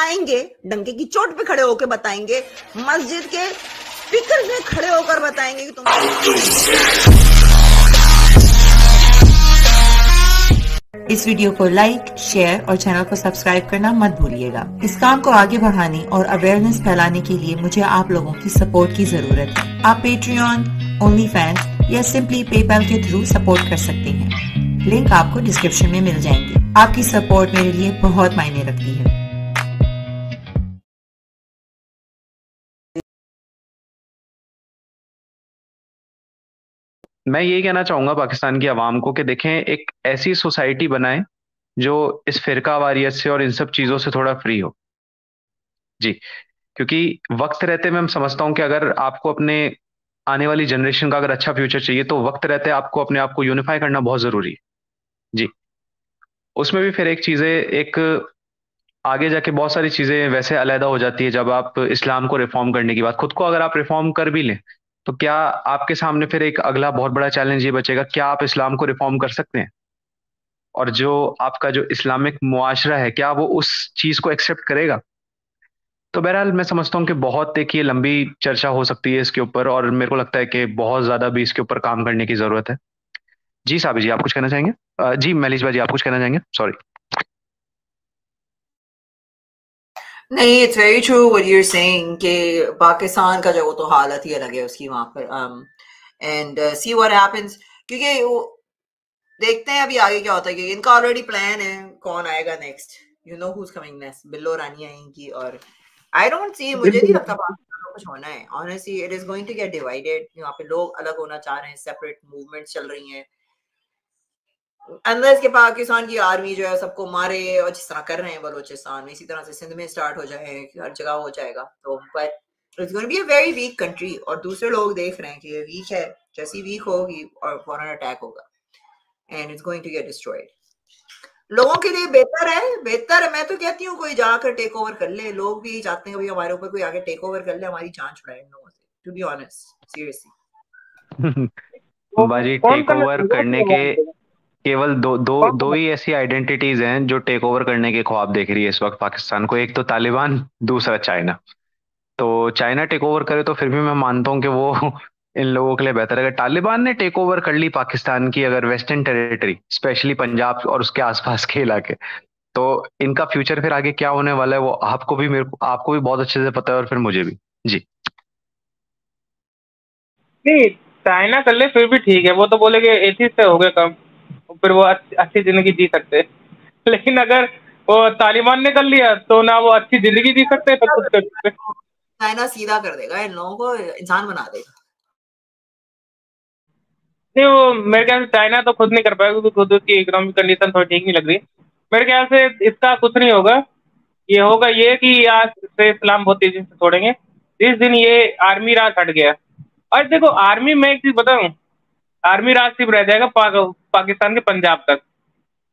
बताएँगे, डंके की चोट पे खड़े होकर बताएँगे, मस्जिद के स्पीकर में खड़े होकर बताएँगे कि तुम इस वीडियो को लाइक, शेयर और चैनल को सब्सक्राइब करना मत भूलिएगा। इस काम को आगे बढ़ाने और अवेयरनेस फैलाने के लिए मुझे आप लोगों की सपोर्ट की ज़रूरत है। आप Patreon only fans or simply PayPal के थ्रू सपोर्ट कर सकते हैं। लिंक आपको डिस्क्रिप्शन में मिल जाएँगे। आपकी सपोर्ट मेरे लिए बहुत मायने रखती है। मैं यही कहना चाहूँगा पाकिस्तान की आवाम को कि देखें, एक ऐसी सोसाइटी बनाएँ जो इस फिरका वारियत से और इन सब चीज़ों से थोड़ा फ्री हो। जी, क्योंकि वक्त रहते मैं समझता हूँ कि अगर आपको अपने आने वाली जनरेशन का अगर अच्छा फ्यूचर चाहिए तो वक्त रहते आपको अपने आप को यूनिफाई करना बहुत ज़रूरी है। जी, उसमें भी फिर एक चीज़ें, एक आगे जाके बहुत सारी चीज़ें वैसे अलहदा हो जाती है जब आप इस्लाम को रिफॉर्म करने की बात। खुद को अगर आप रिफॉर्म कर भी लें तो क्या आपके सामने फिर एक अगला बहुत बड़ा चैलेंज ये बचेगा, क्या आप इस्लाम को रिफॉर्म कर सकते हैं? और जो आपका जो इस्लामिक मुआशरा है, क्या वो उस चीज़ को एक्सेप्ट करेगा? तो बहरहाल मैं समझता हूँ कि बहुत एक ये लंबी चर्चा हो सकती है इसके ऊपर और मेरे को लगता है कि बहुत ज़्यादा भी इसके ऊपर काम करने की ज़रूरत है। जी साबी जी, आप कुछ कहना चाहेंगे? जी मैलिश भाई जी, आप कुछ कहना चाहेंगे? सॉरी नहीं it's very true what you are saying कि पाकिस्तान का जो वो तो हालत ही अलग है उसकी वहाँ पर एंड सी व्हाट हैपेंस क्योंकि वो देखते हैं अभी आगे क्या होता है कि इनका ऑलरेडी प्लान है कौन आएगा next you know who is coming next Billo Rani आएँगी और आई डोंट सी मुझे नहीं लगता पाकिस्तान में कुछ होना है. Honestly it is going to get divided यहाँ पे लोग अलग होना चाह रहे हैं सेपरेट मूवमेंट्स चल रही हैं. अनलेस के पाकिस्तान की आर्मी जो है सबको मारे और जिस तरह कर रहे हैं बलोचिस्तान में इसी तरह से सिंध में स्टार्ट हो जाए हर जगह हो जाएगा तो but it's going be a very weak country और दूसरे लोग देख रहे हैं कि ये वीक है जैसी वीक होगी और फॉरन अटैक होगा and it's going to get destroyed लोगों के लिए बेहतर है बेहतर है मैं तो कहती हूँ कोई जाकर टेक ओवर कर ले लोग भी चाहते हैं भाई हमारे ऊपर कोई आगे टेक ओवर कर ले हमारी जान छुड़ाए इन लोगों से टू बी ऑनेस्ट सीरियसली बाजी टेक ओवर करने के केवल दो दो दो ही ऐसी आइडेंटिटीज हैं जो टेक ओवर करने के ख्वाब देख रही है इस वक्त पाकिस्तान को। एक तो तालिबान दूसरा चाइना। तो चाइना टेक ओवर करे तो फिर भी मैं मानता हूँ कि वो इन लोगों के लिए बेहतर है। अगर तालिबान ने टेक ओवर कर ली पाकिस्तान की अगर वेस्टर्न टेरिटरी स्पेशली पंजाब और उसके आसपास के इलाके तो इनका फ्यूचर फिर आगे क्या होने वाला है वो आपको भी मेरे आपको भी बहुत अच्छे से पता है और फिर मुझे भी। जी। नहीं चाइना कर ले फिर भी ठीक है। वो तो बोलेगे एथिस से हो गए कम। फिर वो अच्छी ज़िंदगी जी सकते लेकिन अगर वो तालिबान ने कर लिया तो ना वो अच्छी ज़िंदगी जी सकते तो कुछ कर सकते चाइना सीधा कर देगा इन लोगों को इंसान बना देगा। नहीं वो मेरे ख्याल से चाइना तो खुद नहीं कर पाएगा क्योंकि खुद उसकी इकोनॉमिक कंडीशन थोड़ी ठीक नहीं लग रही। मेरे ख्याल से इसका कुछ नहीं होगा। ये होगा ये कि आज से इस्लाम बहुत तेज़ी से छोड़ेंगे जिस दिन ये आर्मी राज हट गया। और देखो आर्मी में एक चीज़ बताऊँ। आर्मी राज सिर्फ़ रह जाएगा पाकिस्तान के पंजाब तक।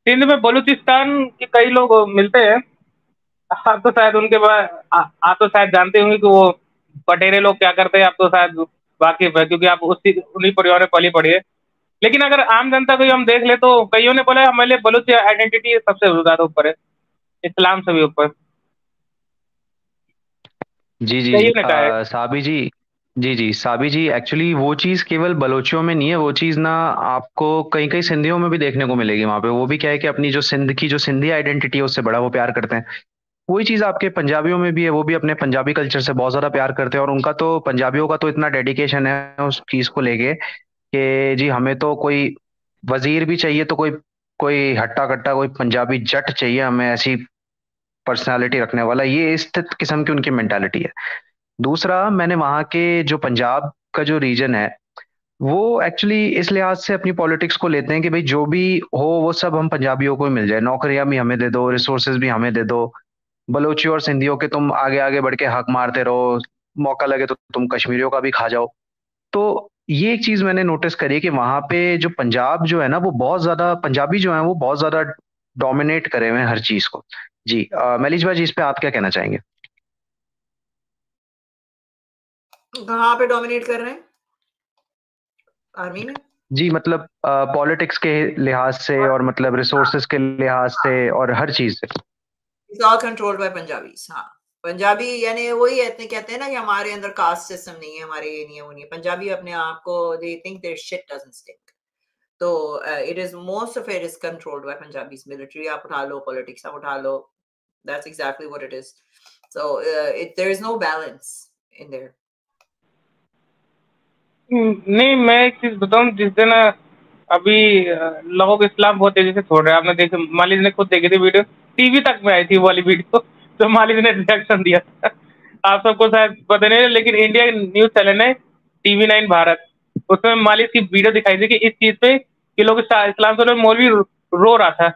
सिंध में बलूचिस्तान के कई लोग मिलते हैं। आप तो शायद उनके पास आप तो शायद जानते होंगे कि वो पटेरे लोग क्या करते हैं आप तो शायद वाकिफ है क्योंकि आप उसी उन्हीं परिवार में पली पड़ी है। लेकिन अगर आम जनता को हम देख ले तो कईयों ने बोला हमारे लिए बलूच आइडेंटिटी सबसे ज़्यादा ऊपर है इस्लाम से भी ऊपर। जी जी। साबी जी जी जी। साबी जी एक्चुअली वो चीज़ केवल बलोचियों में नहीं है, वो चीज़ ना आपको कई कई सिंधियों में भी देखने को मिलेगी वहाँ पे। वो भी क्या है कि अपनी जो सिंध की जो सिंधी आइडेंटिटी है, उससे बड़ा वो प्यार करते हैं। वही चीज़ आपके पंजाबियों में भी है, वो भी अपने पंजाबी कल्चर से बहुत ज़्यादा प्यार करते हैं और उनका तो पंजाबियों का तो इतना डेडिकेशन है उस चीज़ को लेके कि जी, हमें तो कोई वज़ीर भी चाहिए तो कोई कोई हट्टा कट्टा कोई पंजाबी जट चाहिए हमें ऐसी पर्सनालिटी रखने वाला। ये इस किस्म की उनकी मेंटालिटी है। दूसरा, मैंने वहाँ के जो पंजाब का जो रीजन है, वो एक्चुअली इस लिहाज से अपनी पॉलिटिक्स को लेते हैं कि भाई जो भी हो, वो सब हम पंजाबियों को ही मिल जाए। नौकरियाँ भी हमें दे दो रिसोर्सेज भी हमें दे दो। बलोची और सिंधियों के तुम आगे आगे बढ़ के हक मारते रहो, मौका लगे तो तुम कश्मीरियों का भी खा जाओ। तो ये एक चीज़ मैंने नोटिस करी कि वहाँ पे जो पंजाब जो है ना, वो बहुत ज़्यादा, पंजाबी जो है, वो बहुत ज़्यादा डोमिनेट करे हुए हैं हर चीज़ को। जी मलिश भाई जी, इस पे आप क्या कहना चाहेंगे? कहाँ पे डोमिनेट कर रहे हैं? आर्मी में? जी मतलब पॉलिटिक्स के लिहाज से और मतलब रिसोर्सेज के लिहाज से और हर चीज़ से। It's all controlled by Punjabis हाँ। पंजाबी यानी वही इतने कहते हैं ना कि हमारे अंदर कास्ट सिस्टम नहीं है हमारे ये नहीं है वो नहीं है। पंजाबी अपने आप को they think their shit doesn't stink तो it is most of it is controlled by Punjabis military आप उठा लो पॉलिटिक्स आप उठा लो। That's exactly what it is so it there is no balance in there नहीं, मैं एक चीज़ बताऊँ, जिस दिन अभी लोगों को इस्लाम बहुत तेज़ी से छोड़ रहे हैं। आपने देखे, मालिक ने खुद देखी थी वीडियो। टीवी तक में आई थी वाली वीडियो तो मालिक ने रिएक्शन दिया आप सबको शायद पता नहीं लेकिन इंडिया न्यूज़ चैनल है टीवी नाइन भारत, उसमें मालिक की वीडियो दिखाई थी कि इस चीज़ पे कि लोग इस्लाम से मौलवी रो रहा था।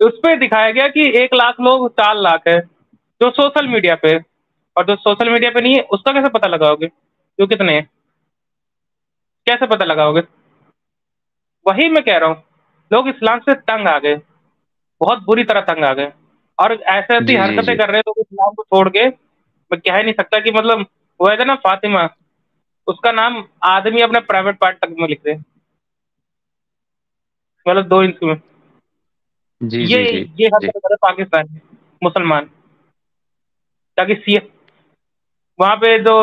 उस पर दिखाया गया कि एक लाख लोग, चार लाख है, जो सोशल मीडिया पे, और जो सोशल मीडिया पे नहीं है, उसका कैसे पता लगाओगे? जो कितने हैं? कैसे पता लगाओगे? वही मैं कह रहा हूँ। लोग इस्लाम से तंग आ गए। बहुत बुरी तरह तंग आ गए। और ऐसे ऐसी हरकतें कर रहे हैं तो इस्लाम को छोड़ के मैं कह ही नहीं सकता कि मतलब वो है ना फातिमा उसका नाम आदमी अपने प्राइवेट पार्ट तक में लिख रहे मतलब दो इंच में। जी ये जी ये हरकत करे पाकिस्तान मुसलमान ताकि सिया वहाँ पे जो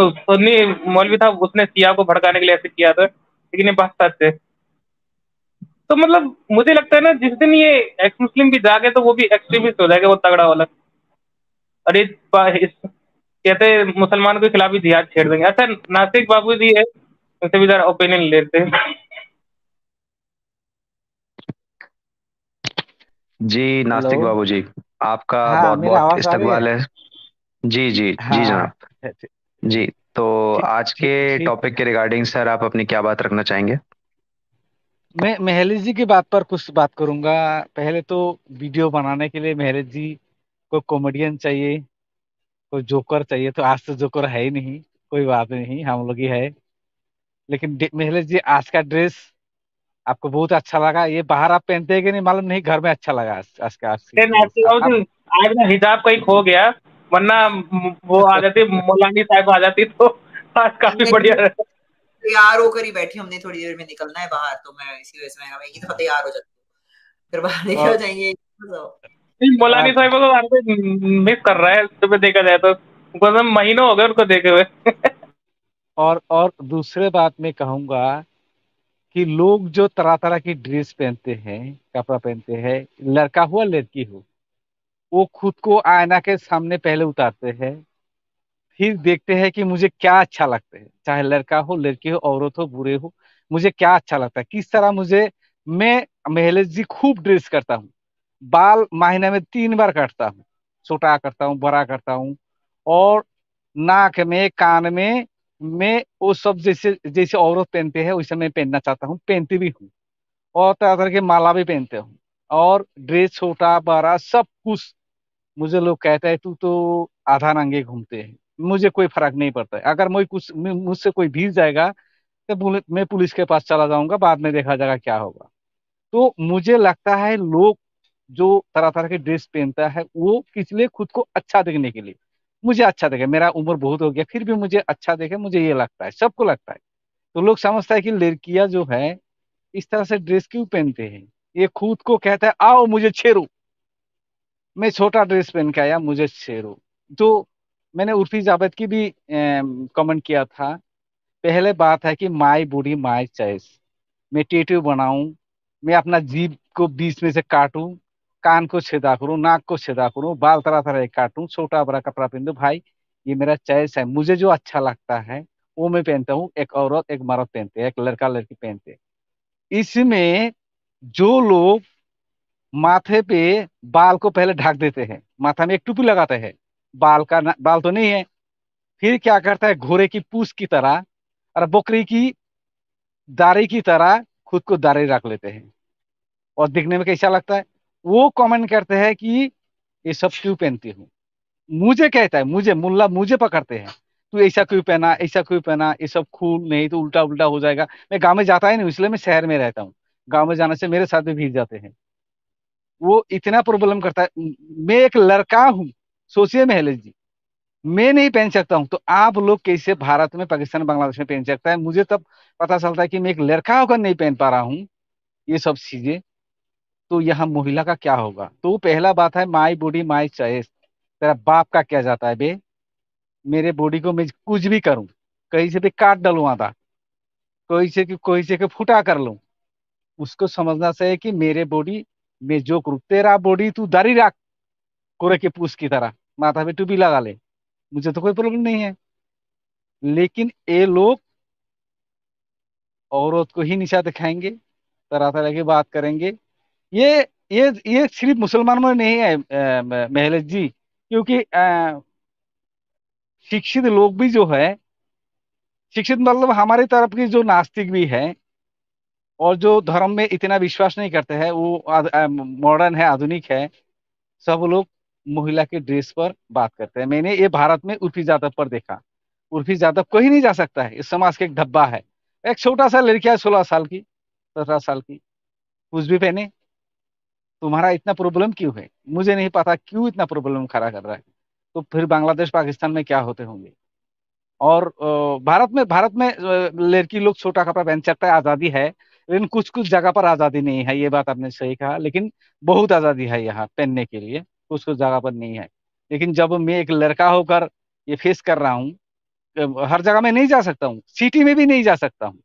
सुन्नी मौलवी था उसने सिया को भड़काने के लिए ऐसे किया था लेकिन ये बात सच है। तो मतलब मुझे लगता है ना जिस दिन ये एक्स मुस्लिम भी जागे तो वो भी एक्सट्रीमिस्ट हो जाएगा वो तगड़ा वाला। अरे कहते मुसलमान के खिलाफ भी जिहाद छेड़ देंगे। अच्छा नासिक बाबू जी है उनसे भी जरा ओपिनियन लेते हैं। जी नास्तिक बाबू जी आपका हाँ, बहुत बहुत इस्तकबाल है। जी जी हाँ, जी जनाब। जी तो आज के ठीक। टॉपिक के रिगार्डिंग सर आप अपनी क्या बात रखना चाहेंगे? मैं महलिस जी की बात पर कुछ बात करूँगा। पहले तो वीडियो बनाने के लिए महलिस जी को कॉमेडियन चाहिए कोई जोकर चाहिए तो आज तो जोकर है ही नहीं कोई बात नहीं हम लोग ही है। लेकिन महलिस जी आज का ड्रेस आपको बहुत अच्छा लगा। ये बाहर आप पहनते हैं कि नहीं मालूम नहीं घर में अच्छा लगा आज का आज ना हिजाब कहीं खो गया। वरना वो आ जाती मोलानी साहब आ जाती तो आज काफ़ी बढ़िया रहता। तैयार होकर ही बैठी हमने थोड़ी देर में निकलना है बाहर तो मैं इसी वजह से मैं दफ़ा तैयार हो जाती फिर बाहर निकल जाएँगे मोलानी साहब को आपको मिस कर रहा है तो देखा जाए तो। महीनों हो गए उनको देखे हुए। और और दूसरे बात में कहूँगा कि लोग जो तरह तरह की ड्रेस पहनते हैं कपड़ा पहनते हैं लड़का हुआ लड़की हो वो खुद को आयना के सामने पहले उतारते हैं, फिर देखते हैं कि मुझे क्या अच्छा लगता है। चाहे लड़का हो, लड़की हो, औरत हो, बुरे हो, मुझे क्या अच्छा लगता है? किस तरह मुझे, मैं महलेज जी खूब ड्रेस करता हूँ। बाल महीने में तीन बार काटता हूँ। छोटा करता हूँ, बड़ा करता हूँ। और नाक में, कान में, मैं वो सब जैसे जैसे औरत पहनते हैं, वैसे मैं पहनना चाहता हूँ। पहनती भी हूँ। और तरह तरह के माला भी पहनते हूँ। और ड्रेस छोटा, बड़ा, सब कुछ मुझे लोग कहते हैं, तू तो आधा नंगे घूमते हैं। मुझे कोई फ़र्क नहीं पड़ता है। अगर मैं कुछ मुझसे कोई भीग जाएगा तो मैं पुलिस के पास चला जाऊँगा, बाद में देखा जाएगा क्या होगा। तो मुझे लगता है, लोग जो तरह तरह के ड्रेस पहनता है, वो किस लिए? खुद को अच्छा देखने के लिए। मुझे अच्छा देखे। मेरा उम्र बहुत हो गया, फिर भी मुझे अच्छा देखे, मुझे ये लगता है, सबको लगता है। तो लोग समझता है कि लड़कियाँ जो है, इस तरह से ड्रेस क्यों पहनते हैं? ये खुद को कहता है, आओ मुझे छेड़ो। मैं छोटा ड्रेस पहन के आया, मुझे छेड़ो। तो मैंने उर्फी जावेद की भी कमेंट किया था। पहले बात है कि माई बूढ़ी माई चॉइस मैं टेटू बनाऊँ, मैं अपना जीभ को बीच में से काटूं, कान को छेदा करूँ, नाक को छेदा करूँ, बाल तरह तरह काटूं, छोटा बड़ा कपड़ा पहन दू भाई, ये मेरा चॉइस है। मुझे जो अच्छा लगता है, वो मैं पहनता हूँ, एक औरत, एक मर्द पहनते एक लड़का लड़की पहनते इसमें जो लोग माथे पे बाल को पहले ढक देते हैं। माथा में एक टूपी लगाते हैं। बाल का बाल तो नहीं है। फिर क्या करता है? घोड़े की पूछ की तरह और बकरी की दाढ़ी की तरह खुद को दाढ़ी रख लेते हैं। और दिखने में कैसा लगता है? वो कमेंट करते हैं कि, ये सब क्यों पहनती हूँ? मुझे कहता है, मुझे, मुल्ला मुझे पकड़ते हैं। तू ऐसा क्यों पहना, ऐसा क्यों पहना? ये सब खून नहीं तो उल्टा उल्टा हो जाएगा। मैं गाँव में जाता ही नहीं इसलिए मैं शहर में रहता हूँ। गाँव में जाने से मेरे साथ भी भीड़ जाते हैं। वो इतना प्रॉब्लम करता है। मैं एक लड़का हूँ, सोचिए महलेश जी। मैं नहीं पहन सकता हूँ तो आप लोग कैसे भारत में, पाकिस्तान, बांग्लादेश में पहन सकता है? मुझे तब पता चलता है कि मैं एक लड़का होकर नहीं पहन पा रहा हूँ, ये सब चीज़ें। तो यहाँ महिला का क्या होगा? तो पहला बात है माई बॉडी माई चॉइस तेरा बाप का क्या जाता है बे? मेरे बॉडी को मैं कुछ भी करूँ, कहीं से भी काट डालू था कोई से कोई से के फुटा कर लूँ, उसको समझना चाहिए कि मेरे बॉडी में जो करूँ तेरा बॉडी तू दारी रख कोरे के पूछ की तरह माथा पे टूपी लगा ले मुझे तो कोई प्रॉब्लम नहीं है लेकिन ये लोग औरत को ही निशा दिखाएँगे तरह तरह की बात करेंगे ये ये ये सिर्फ़ मुसलमानों में नहीं है महलत जी क्योंकि शिक्षित लोग भी जो है शिक्षित मतलब हमारी तरफ़ की जो नास्तिक भी है और जो धर्म में इतना विश्वास नहीं करते हैं, वो मॉडर्न है, आधुनिक है, सब लोग महिला के ड्रेस पर बात करते हैं। मैंने ये भारत में उर्फी जादव पर देखा। उर्फी जादव कोई नहीं जा सकता है। इस समाज का एक धब्बा है। एक छोटा सा लड़किया है, सोलह साल की, सत्रह साल की। कुछ भी पहने। तुम्हारा इतना प्रॉब्लम क्यों है? मुझे नहीं पता क्यों इतना प्रॉब्लम खड़ा कर रहा है। तो फिर बांग्लादेश, पाकिस्तान में क्या होते होंगे? और भारत में भारत में लड़की लोग छोटा कपड़ा पहन सकता है आज़ादी है। लेकिन कुछ कुछ जगह पर आज़ादी नहीं है, ये बात आपने सही कहा, लेकिन बहुत आज़ादी है यहाँ पहनने के लिए कुछ कुछ जगह पर नहीं है। लेकिन जब मैं एक लड़का होकर ये फेस कर रहा हूँ हर जगह में नहीं जा सकता हूँ सिटी में भी नहीं जा सकता हूँ,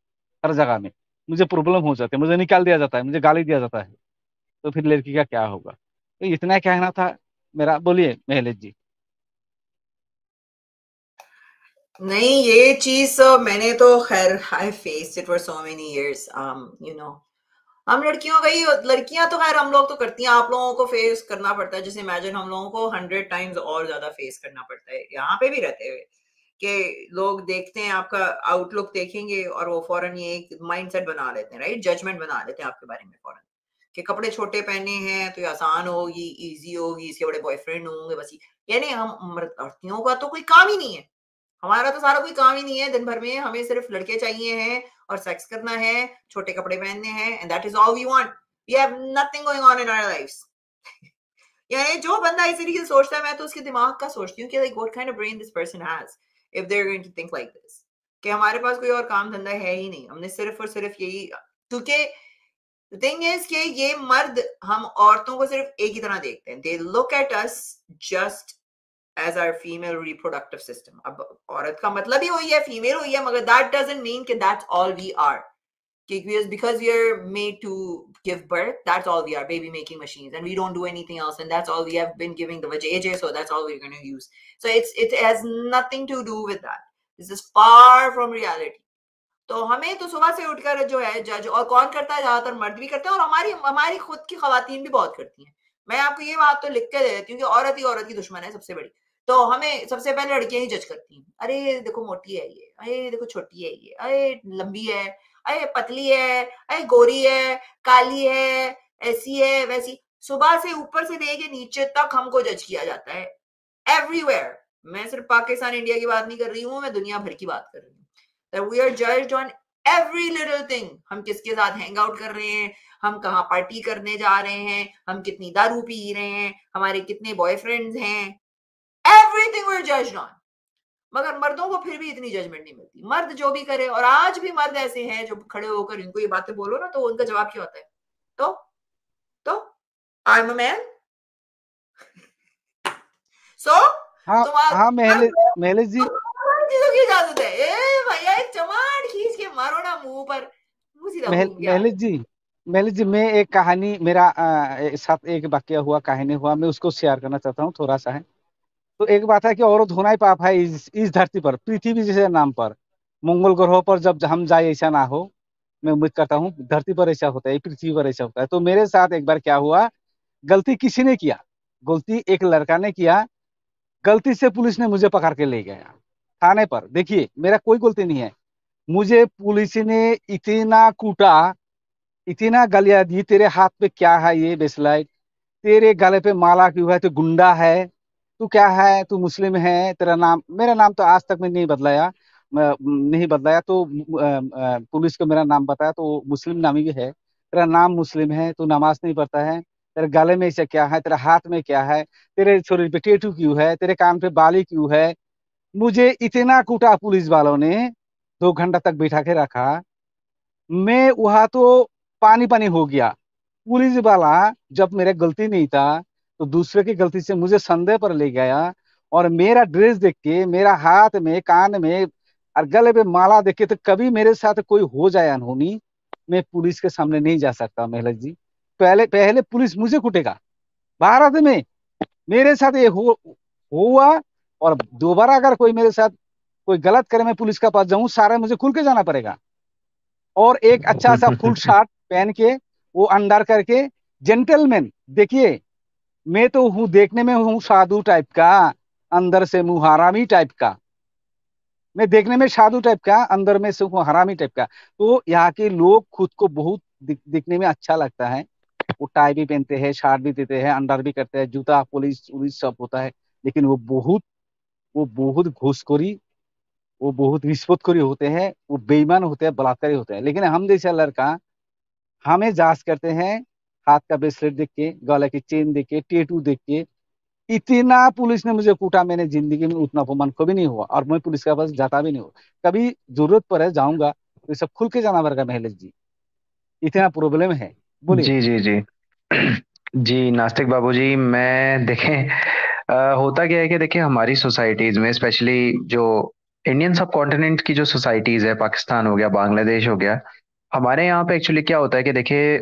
हर जगह में। मुझे प्रॉब्लम हो जाती है, मुझे निकाल दिया जाता है, मुझे गाली दिया जाता है। तो फिर लड़की का क्या होगा? तो इतना कहना था मेरा, बोलिए महलेश जी। नहीं, ये चीज़ मैंने तो खैर I face it for so many years you know हम लड़कियों का ही, लड़कियाँ तो खैर हम लोग तो करती हैं, आप लोगों को फेस करना पड़ता है। जैसे इमेजिन हम लोगों को हंड्रेड टाइम्स और ज़्यादा फेस करना पड़ता है। यहाँ पे भी रहते हुए कि लोग देखते हैं, आपका आउटलुक देखेंगे और वो फ़ौरन ये एक माइंडसेट बना लेते हैं राइट जजमेंट बना लेते हैं आपके बारे में फ़ौरन कि कपड़े छोटे पहने हैं तो ये आसान होगी इजी होगी, इसके बड़े बॉयफ्रेंड होंगे, बस यानी हम लड़कियों का तो कोई काम ही नहीं है। हमारा तो सारा कोई काम ही नहीं है, दिन भर में हमें सिर्फ़ लड़के चाहिए हैं और सेक्स करना है, छोटे कपड़े पहनने हैं and that is all we want we have nothing going on in our lifes यानी जो बंदा इस तरीके से सोचता है, मैं तो उसके दिमाग का सोचती हूँ कि like what kind of brain this person has if they are going to think like this कि हमारे पास कोई और काम धंधा है ही नहीं। हमने सिर्फ़ और सिर्फ़ यही, क्योंकि थिंग इज़ कि ये मर्द हम औरतों को सिर्फ़ एक ही तरह देखते हैं। They look at us just as our female reproductive system अब औरत का मतलब ही वही है फीमेल हुई है मगर दैट डजंट मीन कि that's all we are because we are made to give birth that's all we are baby making machines and we don't do anything else and that's all we have been giving the vajayjay so that's all we're going to use so it's it has nothing to do with that this is far from reality तो हमें तो सुबह से उठकर जो है जज और कौन करता है ज़्यादातर मर्द भी करते हैं और हमारी हमारी खुद की खातन भी बहुत करती हैं मैं आपको ये बात तो लिख के दे देती हूँ कि औरत ही औरत की दुश्मन है सबसे बड़ी तो हमें सबसे पहले लड़कियाँ ही जज करती हैं। अरे, देखो मोटी है ये, अरे, देखो छोटी है ये, अरे, लंबी है, अरे, पतली है, अरे, गोरी है, काली है, ऐसी है, वैसी। सुबह से ऊपर से लेके नीचे तक हमको जज किया जाता है। एवरीवेयर मैं सिर्फ़ पाकिस्तान, इंडिया की बात नहीं कर रही हूँ, मैं दुनिया भर की बात कर रही हूँ। We are judged on every little thing हम किसके साथ हैंग आउट कर रहे हैं? हम कहाँ पार्टी करने जा रहे हैं? हम कितनी दारू पी रहे हैं? हमारे कितने बॉयफ्रेंड्स हैं? एवरीथिंग वी जज्ड ऑन मगर मर्दों को फिर भी इतनी जजमेंट नहीं मिलती। मर्द जो भी करे और आज भी मर्द ऐसे हैं जो खड़े होकर इनको ये बातें बोलो ना तो उनका जवाब क्या होता है? तो तो I am a man so हाँ हाँ जी। चीज़ों की इजाज़त है। ए भैया एक चमाट खींच के मारो ना मुँह पर। महले जी महले जी मैं एक कहानी मेरा आ, साथ एक वाक्य हुआ कहानी हुआ मैं उसको शेयर करना चाहता हूँ थोड़ा सा है। तो एक बात है कि औरत होना ही पाप है इस, इस धरती पर पृथ्वी जैसे नाम पर। मंगल ग्रह पर जब हम जाए ऐसा ना हो मैं उम्मीद करता हूँ धरती पर ऐसा होता है पृथ्वी पर ऐसा होता है। तो मेरे साथ एक बार क्या हुआ गलती किसी ने किया? गलती एक लड़का ने किया गलती से पुलिस ने मुझे पकड़ के ले गया थाने पर। देखिए मेरा कोई गलती नहीं है। मुझे पुलिस ने इतना कूटा इतना गलिया दी तेरे हाथ पे क्या है ये बेसलाइट? तेरे गले पे माला क्यों है? तो गुंडा है। तू क्या है? तू मुस्लिम है? तेरा नाम, मेरा नाम तो आज तक मैं नहीं बदलाया। नहीं बदलाया तो पुलिस को मेरा नाम बताया तो मुस्लिम नामी भी है। तेरा नाम मुस्लिम है, तू नमाज़ नहीं पढ़ता है। तेरे गले में से क्या है? तेरे हाथ में क्या है? तेरे शरीर पे टेटू क्यों है? तेरे कान पे बाली क्यों है? मुझे इतना कूटा पुलिस वालों ने, दो घंटा तक बैठा के रखा। मैं, वहाँ तो पानी पानी हो गया। पुलिस वाला जब मेरा गलती नहीं था तो दूसरे की गलती से मुझे संदेह पर ले गया और मेरा ड्रेस देख के मेरा हाथ में कान में और गले में माला देख के तो कभी मेरे साथ कोई हो जाए अनहोनी मैं पुलिस के सामने नहीं जा सकता महिला जी। पहले पहले पुलिस मुझे कुटेगा। भारत में मेरे साथ ये हो हुआ और दोबारा अगर कोई मेरे साथ कोई गलत करे मैं पुलिस के पास जाऊँ सारा मुझे खुल के जाना पड़ेगा। और एक अच्छा सा फुल शर्ट पहन के वो अंडर करके जेंटलमैन देखिए मैं तो हूँ, देखने में हूँ साधु टाइप का, अंदर से मुँह हरामी टाइप का। मैं देखने में साधु टाइप का, अंदर में से हूँ हरामी टाइप का। तो यहाँ के लोग खुद को बहुत दिखने में अच्छा लगता है। वो टाई भी पहनते हैं शर्ट भी देते हैं अंडर भी करते हैं, जूता पुलिस उलिस सब होता है। लेकिन वो बहुत वो बहुत घूसखोरी, वो बहुत रिश्वतखोरी होते हैं, वो बेईमान होते हैं, बलात्कारी होते हैं। लेकिन हम जैसा लड़का, हमें जाँच करते हैं हाथ का ब्रेसलेट देख के गले की चेन देख के टेटू देख के इतना पुलिस ने मुझे कूटा मैंने ज़िंदगी में उतना अपमान कभी नहीं हुआ और मैं पुलिस के पास जाता भी नहीं हुआ कभी ज़रूरत पड़े जाऊँगा तो सब खुल के जाना पड़ेगा महलेश जी। इतना प्रॉब्लम है बोलिए। जी जी जी। जी नास्तिक बाबू जी मैं देखें आ, होता क्या है कि देखिए हमारी सोसाइटीज में स्पेशली जो इंडियन सब कॉन्टिनेंट की जो सोसाइटीज है पाकिस्तान हो गया बांग्लादेश हो गया हमारे यहाँ पे एक्चुअली क्या होता है कि देखिए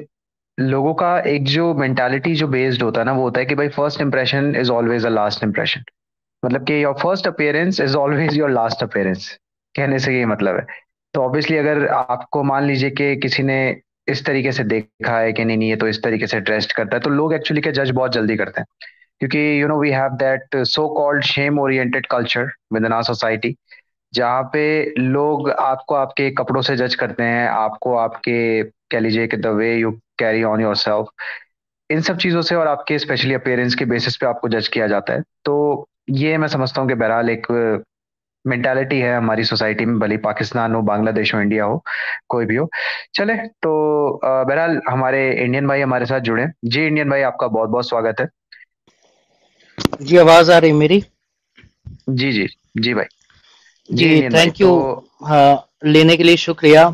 लोगों का एक जो मेंटालिटी जो बेस्ड होता है ना, वो होता है कि भाई first impression is always a last impression मतलब कि your first appearance is always your last appearance कहने से ये मतलब है। तो ऑब्वियसली अगर आपको मान लीजिए कि किसी ने इस तरीके से देखा है कि नहीं नहीं, ये तो इस तरीके से ड्रेस करता है तो लोग एक्चुअली क्या जज बहुत जल्दी करते हैं। क्योंकि you know we have that so called shame oriented culture within our society जहाँ पे लोग आपको आपके कपड़ों से जज करते हैं, आपको आपके, कह लीजिए कि the way you carry on yourself इन सब चीज़ों से और आपके स्पेशली अपेयरेंस के बेसिस पे आपको जज किया जाता है। तो ये मैं समझता हूँ कि बहरहाल एक मेंटालिटी है हमारी सोसाइटी में भले पाकिस्तान हो बांग्लादेश हो इंडिया हो कोई भी हो। चले तो बहरहाल हमारे इंडियन भाई हमारे साथ जुड़े जी इंडियन भाई आपका बहुत बहुत स्वागत है। जी आवाज़ आ रही मेरी? जी जी जी भाई। जी जी थैंक यू तो, हाँ लेने के लिए शुक्रिया।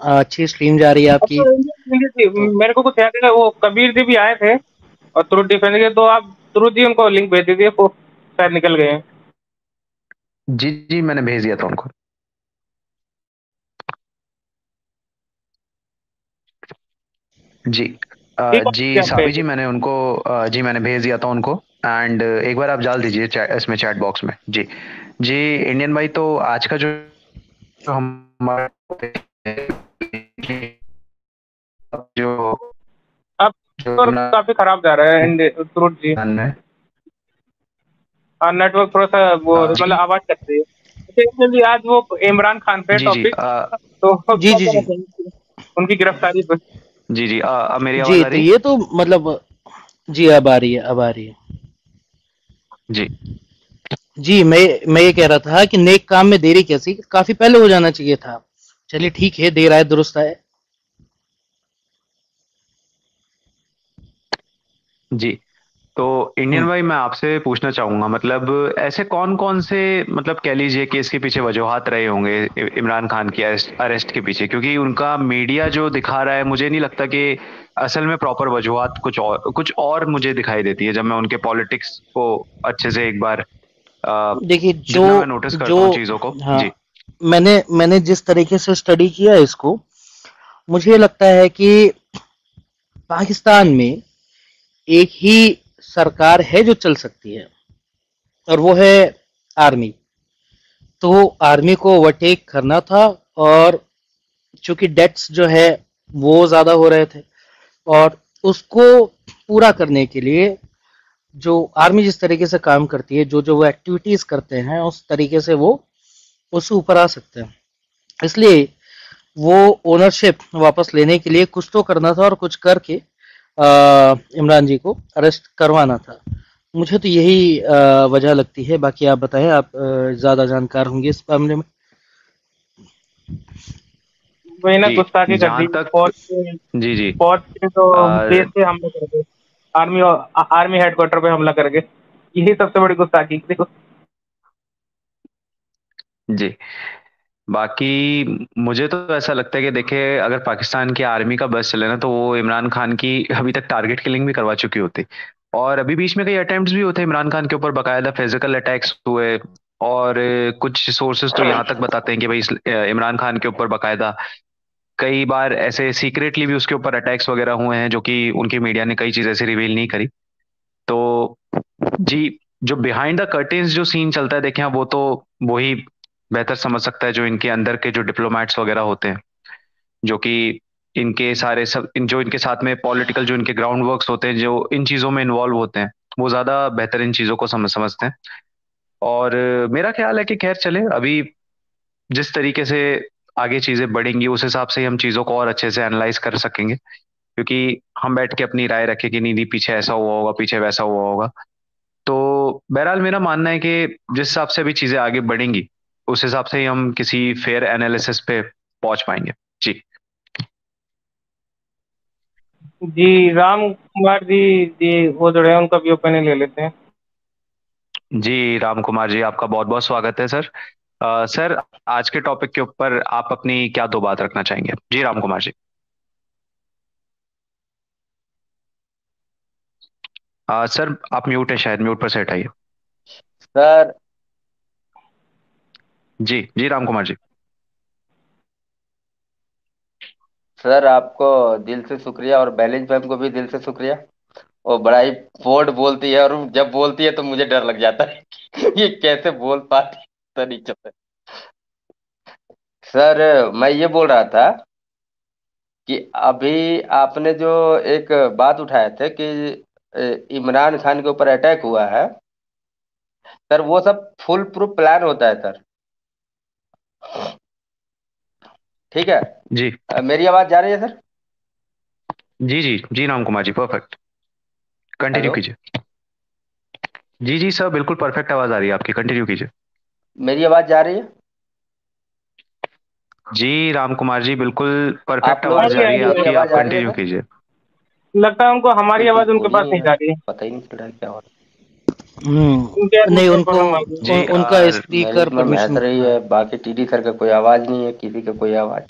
अच्छी स्ट्रीम जा रही है आपकी। तो मेरे को कुछ याद है वो कबीर जी भी आए थे और तुरुद डिफेंस के तो आप तुरुद जी उनको लिंक भेज दीजिए। वो शायद निकल गए जी जी मैंने भेज दिया था उनको। जी आ, जी साबी जी मैंने उनको जी मैंने भेज दिया था उनको। एंड एक बार आप डाल दीजिए इसमें चैट बॉक्स में। जी जी इंडियन भाई तो आज का जो हमारा जो अब काफ़ी खराब जा रहा है तुरुट जी हाँ नेटवर्क थोड़ा सा वो हाँ, मतलब आवाज़ करती है। आज वो इमरान खान पे टॉपिक तो जी जी जी। उनकी गिरफ्तारी पर जी जी आ, मेरी आवाज़ आ रही? है ये तो मतलब जी अब आ रही है अब आ रही है। जी। जी मैं मैं ये कह रहा था कि नेक काम में देरी कैसी? काफ़ी पहले हो जाना चाहिए था। चलिए ठीक है देर आए दुरुस्त आए। जी तो इंडियन हम्म। भाई मैं आपसे पूछना चाहूँगा मतलब ऐसे कौन कौन से मतलब कह लीजिए कि इसके पीछे वजूहत रहे होंगे इमरान खान की अरेस्ट के पीछे? क्योंकि उनका मीडिया जो दिखा रहा है मुझे नहीं लगता कि असल में प्रॉपर वजूहत कुछ और कुछ और मुझे दिखाई देती है जब मैं उनके पॉलिटिक्स को अच्छे से एक बार देखिए जो नोटिस करता हूँ चीज़ों को। हाँ, जी। मैंने मैंने जिस तरीके से स्टडी किया इसको, मुझे लगता है कि पाकिस्तान में एक ही सरकार है जो चल सकती है, और वो है आर्मी। तो आर्मी को ओवरटेक करना था, और चूँकि डेट्स जो है वो ज़्यादा हो रहे थे, और उसको पूरा करने के लिए जो आर्मी जिस तरीके से काम करती है, जो जो वो एक्टिविटीज़ करते हैं, उस तरीके से वो उससे ऊपर आ सकते हैं। इसलिए वो ओनरशिप वापस लेने के लिए कुछ तो करना था और कुछ करके इमरान जी को अरेस्ट करवाना था। मुझे तो यही वजह लगती है। बाकी आप बताएँ आप ज़्यादा जानकार होंगे इस मामले में। वही ना गुस्ताखी कर दी। फौज जी जी। फौज के तो देश से हमला कर दे। आर्मी आर्मी हेडक्वार्टर पे हमला करके यही सबसे बड़ी गुस्ताखी देखो। जी। बाकी मुझे तो ऐसा लगता है कि देखिए, अगर पाकिस्तान की आर्मी का बस चले ना तो वो इमरान खान की अभी तक टारगेट किलिंग भी करवा चुकी होती। और अभी बीच में कई अटेम्प्ट्स भी होते हैं इमरान खान के ऊपर, बकायदा फ़िज़िकल अटैक्स हुए, और कुछ सोर्सेज तो यहाँ तक बताते हैं कि भाई इमरान खान के ऊपर बकायदा कई बार ऐसे सीक्रेटली भी उसके ऊपर अटैक्स वगैरह हुए हैं, जो कि उनकी मीडिया ने कई चीज़ ऐसे रिवील नहीं करी। तो जी, जो बिहाइंड द कर्टेन्स जो सीन चलता है देखें वो तो वही बेहतर समझ सकता है जो इनके अंदर के जो डिप्लोमेट्स वगैरह होते हैं, जो कि इनके सारे सब, इन, जो इनके साथ में पॉलिटिकल जो इनके ग्राउंड वर्क्स होते हैं, जो इन चीज़ों में इन्वॉल्व होते हैं, वो ज़्यादा बेहतर इन चीज़ों को समझ, समझते हैं। और मेरा ख्याल है कि खैर चले, अभी जिस तरीके से आगे चीज़ें बढ़ेंगी, उस हिसाब से हम चीज़ों को और अच्छे से एनालाइज कर सकेंगे, क्योंकि हम बैठ के अपनी राय रखें कि नहीं नहीं, पीछे ऐसा हुआ होगा, पीछे वैसा हुआ होगा। तो बहरहाल मेरा मानना है कि जिस हिसाब से अभी चीज़ें आगे बढ़ेंगी उस हिसाब से ही हम किसी फेयर एनालिसिस पे पहुँच पाएँगे। जी। जी राम कुमार जी जी वो जो है उनका भी ओपिनियन ले लेते हैं। जी राम कुमार जी आपका बहुत बहुत स्वागत है सर। आ, सर आज के टॉपिक के ऊपर आप अपनी क्या दो बात रखना चाहेंगे? जी राम कुमार जी। आ, सर आप म्यूट है शायद म्यूट पर सेट आइए। सर जी जी राम कुमार जी। सर, आपको दिल से शुक्रिया और बैलेंस मैम को भी दिल से शुक्रिया। वो बड़ा ही फोर्ड बोलती है और जब बोलती है तो मुझे डर लग जाता है ये कैसे बोल पाती तो सर, मैं ये बोल रहा था कि अभी आपने जो एक बात उठाए थे कि इमरान खान के ऊपर अटैक हुआ है, सर, वो सब फुल प्रूफ प्लान होता है, सर। ठीक है? जी। मेरी आवाज़ जा रही है सर? जी जी। जी राम कुमार जी परफेक्ट कंटिन्यू कीजिए। जी जी सर बिल्कुल परफेक्ट आवाज़ आ रही है आपकी। कंटिन्यू कीजिए। मेरी आवाज़ जा रही है? जी राम कुमार जी बिल्कुल परफेक्ट आवाज़ जा रही है आपकी। आप कंटिन्यू कीजिए। लगता है उनको हमारी आवाज़ उनके पास नहीं जा रही। है पता ही नहीं चल रहा क्या हो रहा हम्म नहीं उनको उनका स्पीकर परमिशन रही है बाकी टीडी सर का कोई आवाज़ नहीं है किसी का कोई आवाज़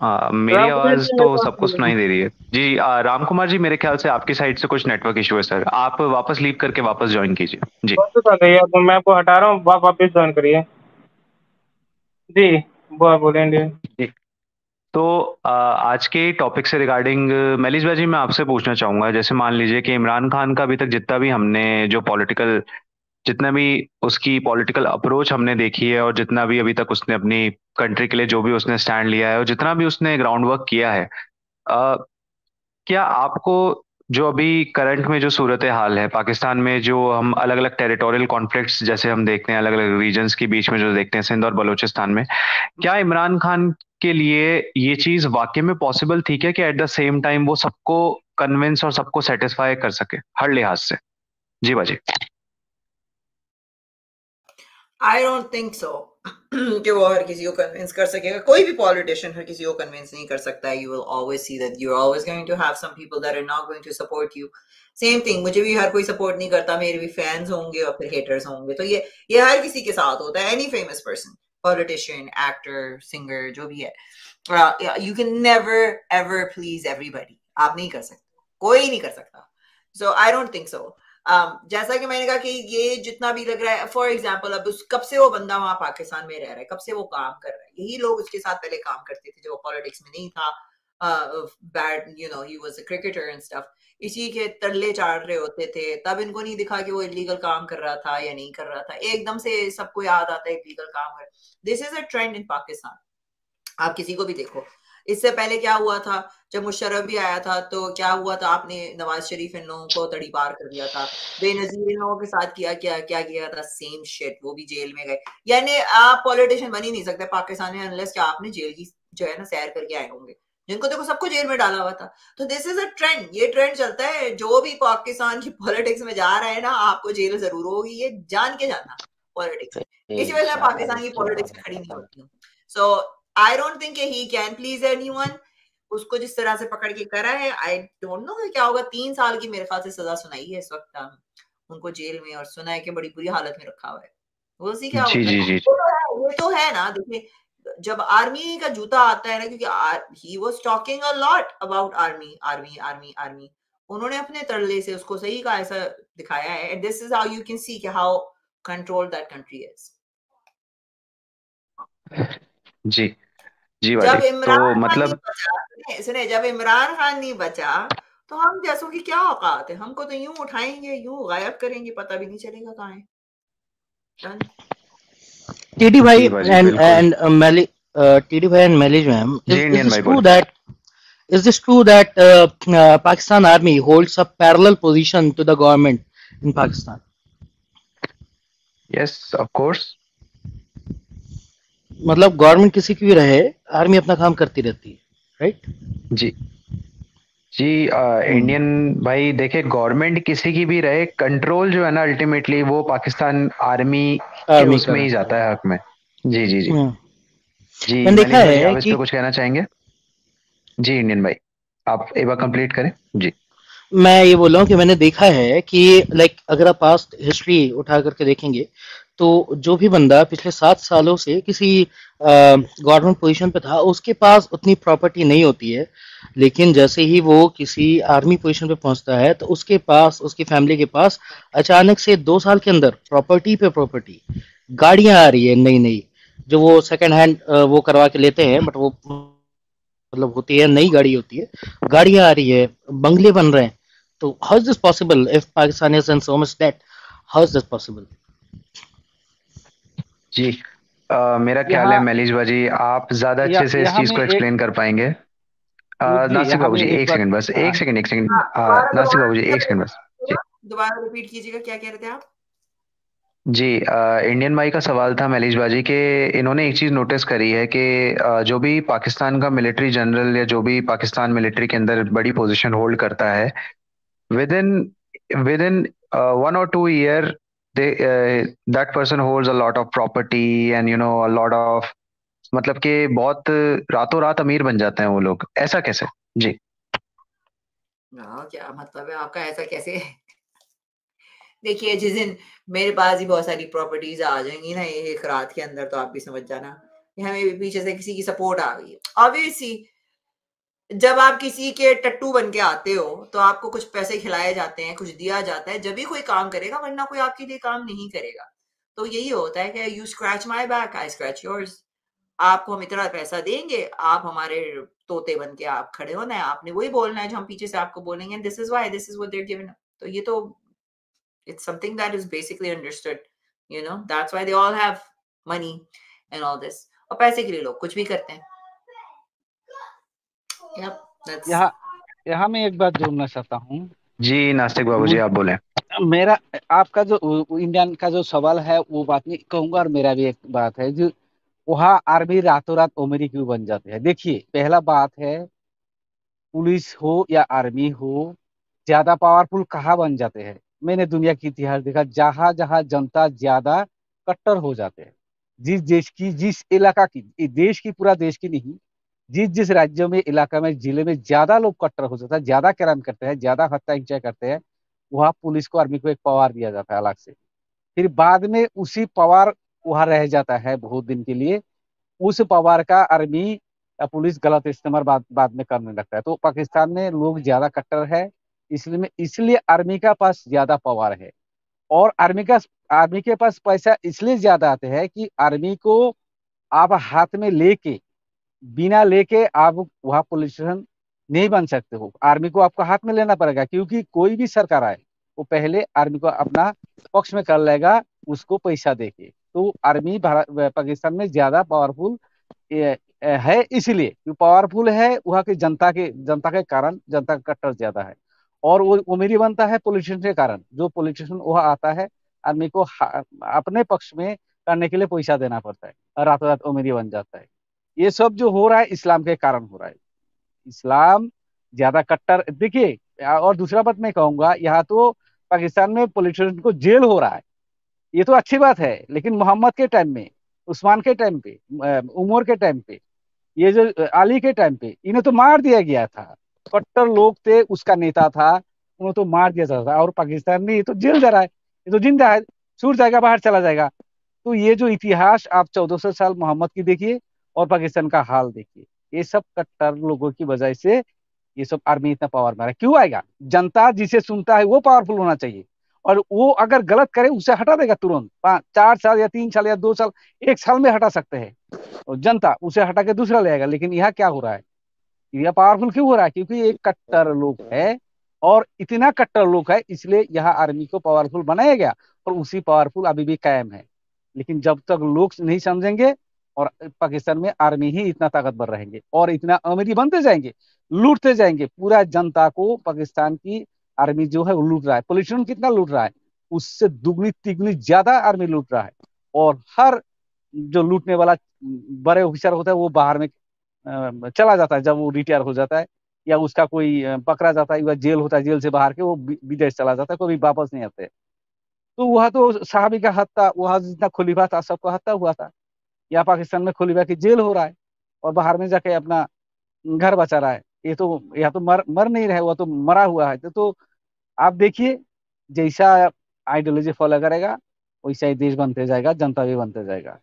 हाँ मेरी आवाज़ तो सबको सुनाई दे रही है। जी आ, राम कुमार जी मेरे ख्याल से आपकी साइड से कुछ नेटवर्क इशू है सर आप वापस लीव करके वापस ज्वाइन कीजिए। जी। तो मैं आपको हटा रहा हूँ आप वापस ज्वाइन करिए। जी बोलेंगे तो आज के टॉपिक से रिगार्डिंग मैलिश भाई जी मैं आपसे पूछना चाहूँगा। जैसे मान लीजिए कि इमरान खान का अभी तक जितना भी हमने जो पॉलिटिकल जितना भी उसकी पॉलिटिकल अप्रोच हमने देखी है और जितना भी अभी तक उसने अपनी कंट्री के लिए जो भी उसने स्टैंड लिया है और जितना भी उसने ग्राउंड वर्क किया है आ, क्या आपको जो अभी करंट में जो सूरत हाल है, पाकिस्तान में जो हम अलग अलग टेरिटोरियल कॉन्फ्लिक्ट्स जैसे हम देखते हैं अलग अलग रीजन्स के बीच में जो देखते हैं, सिंध और बलूचिस्तान में, क्या इमरान खान के लिए ये चीज़ वाकई में पॉसिबल थी क्या कि एट द सेम टाइम वो सबको कन्विंस और सबको सेटिस्फाई कर सके, हर लिहाज से? जी बाजी। आई डोंट थिंक सो कि वो हर किसी को कन्विंस कर सकेगा कोई भी पॉलिटिशियन हर किसी को कन्विंस नहीं कर सकता you will always see that you are always going to have some people that are not going to support you same thing मुझे भी हर कोई सपोर्ट नहीं करता, मेरे भी फैंस होंगे और फिर हेटर्स होंगे। तो ये ये हर किसी के साथ होता है any famous person politician actor singer जो भी है। You can never ever please everybody आप नहीं कर सकते, कोई नहीं कर सकता। So I don't think so Um, जैसा कि मैंने कहा कि ये जितना भी लग रहा है फॉर एग्ज़ाम्पल अब उस कब से वो बंदा वहाँ पाकिस्तान में रह रहा है? कब से वो काम कर रहा है? यही लोग उसके साथ पहले काम करते थे जो पॉलिटिक्स में नहीं था। Bad you know he was a cricketer and stuff इसी के तरले चाड़ रहे होते थे। तब इनको नहीं दिखा कि वो इलीगल काम कर रहा था या नहीं कर रहा था। एकदम से सबको याद आता है इलीगल काम कर। This is a trend in Pakistan आप किसी को भी देखो। इससे पहले क्या हुआ था? जब मुशर्रफ भी आया था तो क्या हुआ था? आपने नवाज़ शरीफ इन लोगों को तड़ी पार कर दिया था। बेनजीर इन लोगों के साथ किया क्या क्या किया था? सेम शेट वो भी जेल में गए। यानी आप पॉलिटिशियन बन ही नहीं सकते पाकिस्तान में अनलेस क्या आपने जेल की जो है ना सैर करके आए होंगे। जिनको देखो सबको जेल में डाला हुआ था। तो दिस इज़ अ ट्रेंड ये ट्रेंड चलता है। जो भी पाकिस्तान की पॉलिटिक्स में जा रहा है ना आपको जेल ज़रूर होगी ये जान के जाना पॉलिटिक्स इसी वजह से पाकिस्तान की पॉलिटिक्स में खड़ी नहीं होती हूँ। So I don't think he can please anyone उसको जिस तरह से पकड़ के करा है आई डोंट नो क्या होगा। तीन साल की मेरे ख्याल से सजा सुनाई है इस वक्त उनको जेल में और सुना है कि बड़ी बुरी हालत में रखा हुआ है। वो सी क्या जी जी जी वो तो है तो है ना देखिए जब आर्मी का जूता आता है ना क्योंकि he was talking a lot about army army army army उन्होंने अपने तरले से उसको सही का ऐसा दिखाया है and this is how you can see कि how control that country is जी। जी जब तो इमरान नहीं मतलब सुने जब इमरान खान नहीं बचा तो हम जैसों की क्या औकात है? हमको तो यूँ उठाएँगे यूँ गायब करेंगे पता भी नहीं चलेगा कहाँ है. टीडी भाई एंड एंड मेली टीडी भाई एंड मेली मैम जी this true that is this true that uh, uh, Pakistan army holds a parallel position to the government in Pakistan? Yes of course मतलब गवर्नमेंट किसी की भी रहे आर्मी अपना काम करती रहती है राइट जी। जी आ, इंडियन भाई देखे गवर्नमेंट किसी की भी रहे कंट्रोल जो है ना अल्टीमेटली वो पाकिस्तान आर्मी आर्मी उसमें ही जाता है हक में। जी जी जी। हम्म। जी मैंने देखा है कि कुछ कहना चाहेंगे? जी इंडियन भाई आप एक बार कंप्लीट करें। जी। मैं ये बोल रहा हूँ कि मैंने देखा है कि लाइक अगर आप पास्ट हिस्ट्री उठा करके देखेंगे तो जो भी बंदा पिछले सात सालों से किसी गवर्नमेंट पोजीशन पे था, उसके पास उतनी प्रॉपर्टी नहीं होती है। लेकिन जैसे ही वो किसी आर्मी पोजीशन पे पहुँचता है तो उसके पास, उसकी फैमिली के पास अचानक से दो साल के अंदर प्रॉपर्टी पे प्रॉपर्टी गाड़ियाँ आ रही है नई नई जो वो सेकंड हैंड वो करवा के लेते हैं बट वो मतलब होती है, नई गाड़ी होती है, गाड़ियाँ आ रही है, बंगले बन रहे हैं। तो how is this possible if Pakistan is in so much debt how is this possible जी अ, मेरा ख्याल है मैलिज बाजी आप ज़्यादा अच्छे से इस चीज़ को एक्सप्लेन कर पाएँगे। नासिक बाबू जी एक सेकंड बस हाँ। एक सेकंड एक सेकंड हाँ, नासिक बाबू जी एक सेकंड बस दोबारा रिपीट कीजिएगा क्या कह रहे थे आप? जी अ, इंडियन भाई का सवाल था मैलिज बाजी के इन्होंने एक चीज़ नोटिस करी है कि जो भी पाकिस्तान का मिलिट्री जनरल या जो भी पाकिस्तान मिलिट्री के अंदर बड़ी पोजीशन होल्ड करता है within within one और two year they uh, that person holds a lot of property and you know a lot of मतलब कि बहुत रातों रात अमीर बन जाते हैं वो लोग। ऐसा कैसे? जी। हाँ, क्या मतलब है? आपका ऐसा कैसे? देखिए जिस दिन मेरे पास ही बहुत सारी प्रॉपर्टीज़ आ जाएँगी ना एक रात के अंदर तो आप भी समझ जाना। कि हमें पीछे से किसी की सपोर्ट आ गई। ऑब्वियसली जब आप किसी के टट्टू बन के आते हो तो आपको कुछ पैसे खिलाए जाते हैं, कुछ दिया जाता है, जब भी कोई काम करेगा, वरना कोई आपके लिए काम नहीं करेगा। तो यही होता है कि you scratch my back I scratch yours आपको हम इतना पैसा देंगे, आप हमारे तोते बन के आप खड़े होना है आपने वही बोलना है जो हम पीछे से आपको बोलेंगे this is why this is what they're given तो ये तो it's something that is basically understood, you know, that's why they all have money and all this. और पैसे के लिए लोग कुछ भी करते हैं। Yep यहाँ यहाँ मैं एक बात जोड़ना चाहता हूँ। जी नास्तिक बाबू जी आप बोले। मेरा आपका जो इंडियन का जो सवाल है वो बात नहीं कहूँगा और मेरा भी एक बात है जो वहाँ आर्मी रातों रात ओमरी क्यों बन जाते हैं? देखिए पहला बात है पुलिस हो या आर्मी हो ज़्यादा पावरफुल कहाँ बन जाते हैं? मैंने दुनिया की इतिहास देखा जहाँ जहाँ जनता ज़्यादा कट्टर हो जाते हैं। जिस देश की जिस इलाका की देश की पूरा देश की नहीं जिस जिस राज्यों में, इलाका में, ज़िले में ज़्यादा लोग कट्टर हो जाता है, ज़्यादा क्राइम करते हैं, ज़्यादा हत्या हिंसा करते हैं, वहाँ पुलिस को, आर्मी को एक पावर दिया जाता है अलग से। फिर बाद में उसी पावर वहाँ रह जाता है बहुत दिन के लिए। उस पावर का आर्मी पुलिस गलत इस्तेमाल बाद बाद में करने लगता है। तो पाकिस्तान में लोग ज़्यादा कट्टर है, इसलिए इसलिए आर्मी का पास ज़्यादा पावर है। और आर्मी का, आर्मी के पास पैसा इसलिए ज़्यादा आते हैं कि आर्मी को आप हाथ में लेके बिना लेके आप वहाँ पोलिटिशियन नहीं बन सकते हो। आर्मी को आपको हाथ में लेना पड़ेगा, क्योंकि कोई भी सरकार आए, वो पहले आर्मी को अपना पक्ष में कर लेगा, उसको पैसा देके। तो आर्मी पाकिस्तान में ज़्यादा पावरफुल है इसलिए पावरफुल है, वहाँ की जनता के जनता के कारण, जनता का कट्टर ज़्यादा है। और वो उमेरी बनता है पॉलिटिशियन के कारण, जो पॉलिटिशियन वहाँ आता है आर्मी को अपने पक्ष में करने के लिए पैसा देना पड़ता है, रातों रात उमेरी बन जाता है। ये सब जो हो रहा है, इस्लाम के कारण हो रहा है। इस्लाम ज़्यादा कट्टर, देखिए, और दूसरा बात मैं कहूँगा, यहाँ तो पाकिस्तान में पॉलिटिशियन को जेल हो रहा है। ये तो अच्छी बात है, लेकिन मोहम्मद के टाइम में, उस्मान के टाइम पे उमर के टाइम पे, ये जो अली के टाइम पे, इन्हें तो मार दिया गया था। कट्टर लोग थे, उसका नेता था, उन्हें तो मार दिया जाता था, और पाकिस्तान में ये तो जेल जा रहा है, ये तो ज़िंदा है छूट जाएगा, बाहर चला जाएगा। तो ये जो इतिहास आप चौदह सौ साल मोहम्मद की देखिए और पाकिस्तान का हाल देखिए। ये सब कट्टर लोगों की वजह से ये सब आर्मी इतना पावर में क्यों आएगा? जनता जिसे सुनता है, वो पावरफुल होना चाहिए। और वो अगर गलत करे, उसे हटा देगा तुरंत। चार साल या तीन साल या दो साल, एक साल में हटा सकते हैं। तो जनता उसे हटा के दूसरा ले आएगा। लेकिन यहाँ क्या हो रहा है? यह पावरफुल क्यों हो रहा है? क्योंकि एक कट्टर लोग है और इतना कट्टर लोग है, इसलिए यहाँ आर्मी को पावरफुल बनाया गया और उसी पावरफुल अभी भी कायम है। लेकिन जब तक लोग नहीं समझेंगे और पाकिस्तान में आर्मी ही इतना ताकतवर रहेंगे और इतना अमीरी बनते जाएँगे, लूटते जाएँगे। पूरा जनता को पाकिस्तान की आर्मी जो है वो लूट रहा है। पोल्यूशन कितना लूट रहा है? उससे दुगनी तिगनी ज़्यादा आर्मी लूट रहा है। और हर जो लूटने वाला बड़े ऑफिसर होता है, वो बाहर में चला जाता है। जब वो रिटायर हो जाता है या उसका कोई पकड़ा जाता है या जेल होता है, जेल से बाहर के, वो विदेश चला जाता है कोई वापस नहीं आते। तो वह तो साहबी का हत्या, वहाँ जितना खुलीफा था सबका हत्या हुआ था। या पाकिस्तान में खुलीफा की जेल हो रहा है और बाहर में जाके अपना घर बचा रहा है। ये तो या तो मर मर नहीं रहे वह तो मरा हुआ है। तो, तो आप देखिए जैसा आइडियोलॉजी फॉलो करेगा वैसा ही देश बनते जाएगा जनता भी बनते जाएगा।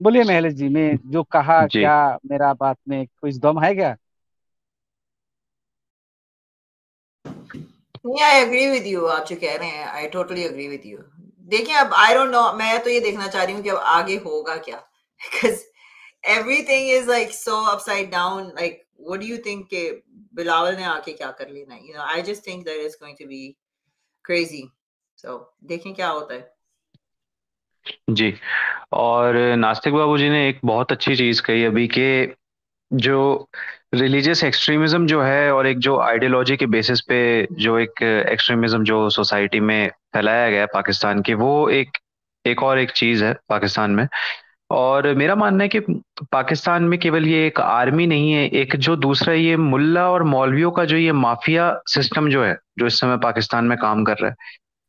बोलिए महलेश जी मैं जो कहा क्या मेरा बात में कुछ दम है क्या? नहीं आई एग्री विद यू आप जो कह रहे हैं I totally agree with you देखिए अब आई डोंट नो मैं तो ये देखना चाह रही हूँ कि अब आगे होगा क्या। Everything is like so upside down like what do you think के बिलावल ने आके क्या कर लेना you know I just think that is going to be crazy so देखें क्या होता है। जी। और नास्तिक बाबू जी ने एक बहुत अच्छी चीज़ कही अभी के जो रिलीजियस एक्सट्रीमिज्म जो है और एक जो आइडियोलॉजी के बेसिस पे जो एक एक्सट्रीमिज्म जो सोसाइटी में फैलाया गया है पाकिस्तान के, वो एक एक और एक चीज़ है पाकिस्तान में। और मेरा मानना है कि पाकिस्तान में केवल ये एक आर्मी नहीं है, एक जो दूसरा ये मुल्ला और मौलवियों का जो ये माफिया सिस्टम जो है, जो इस समय पाकिस्तान में काम कर रहा है,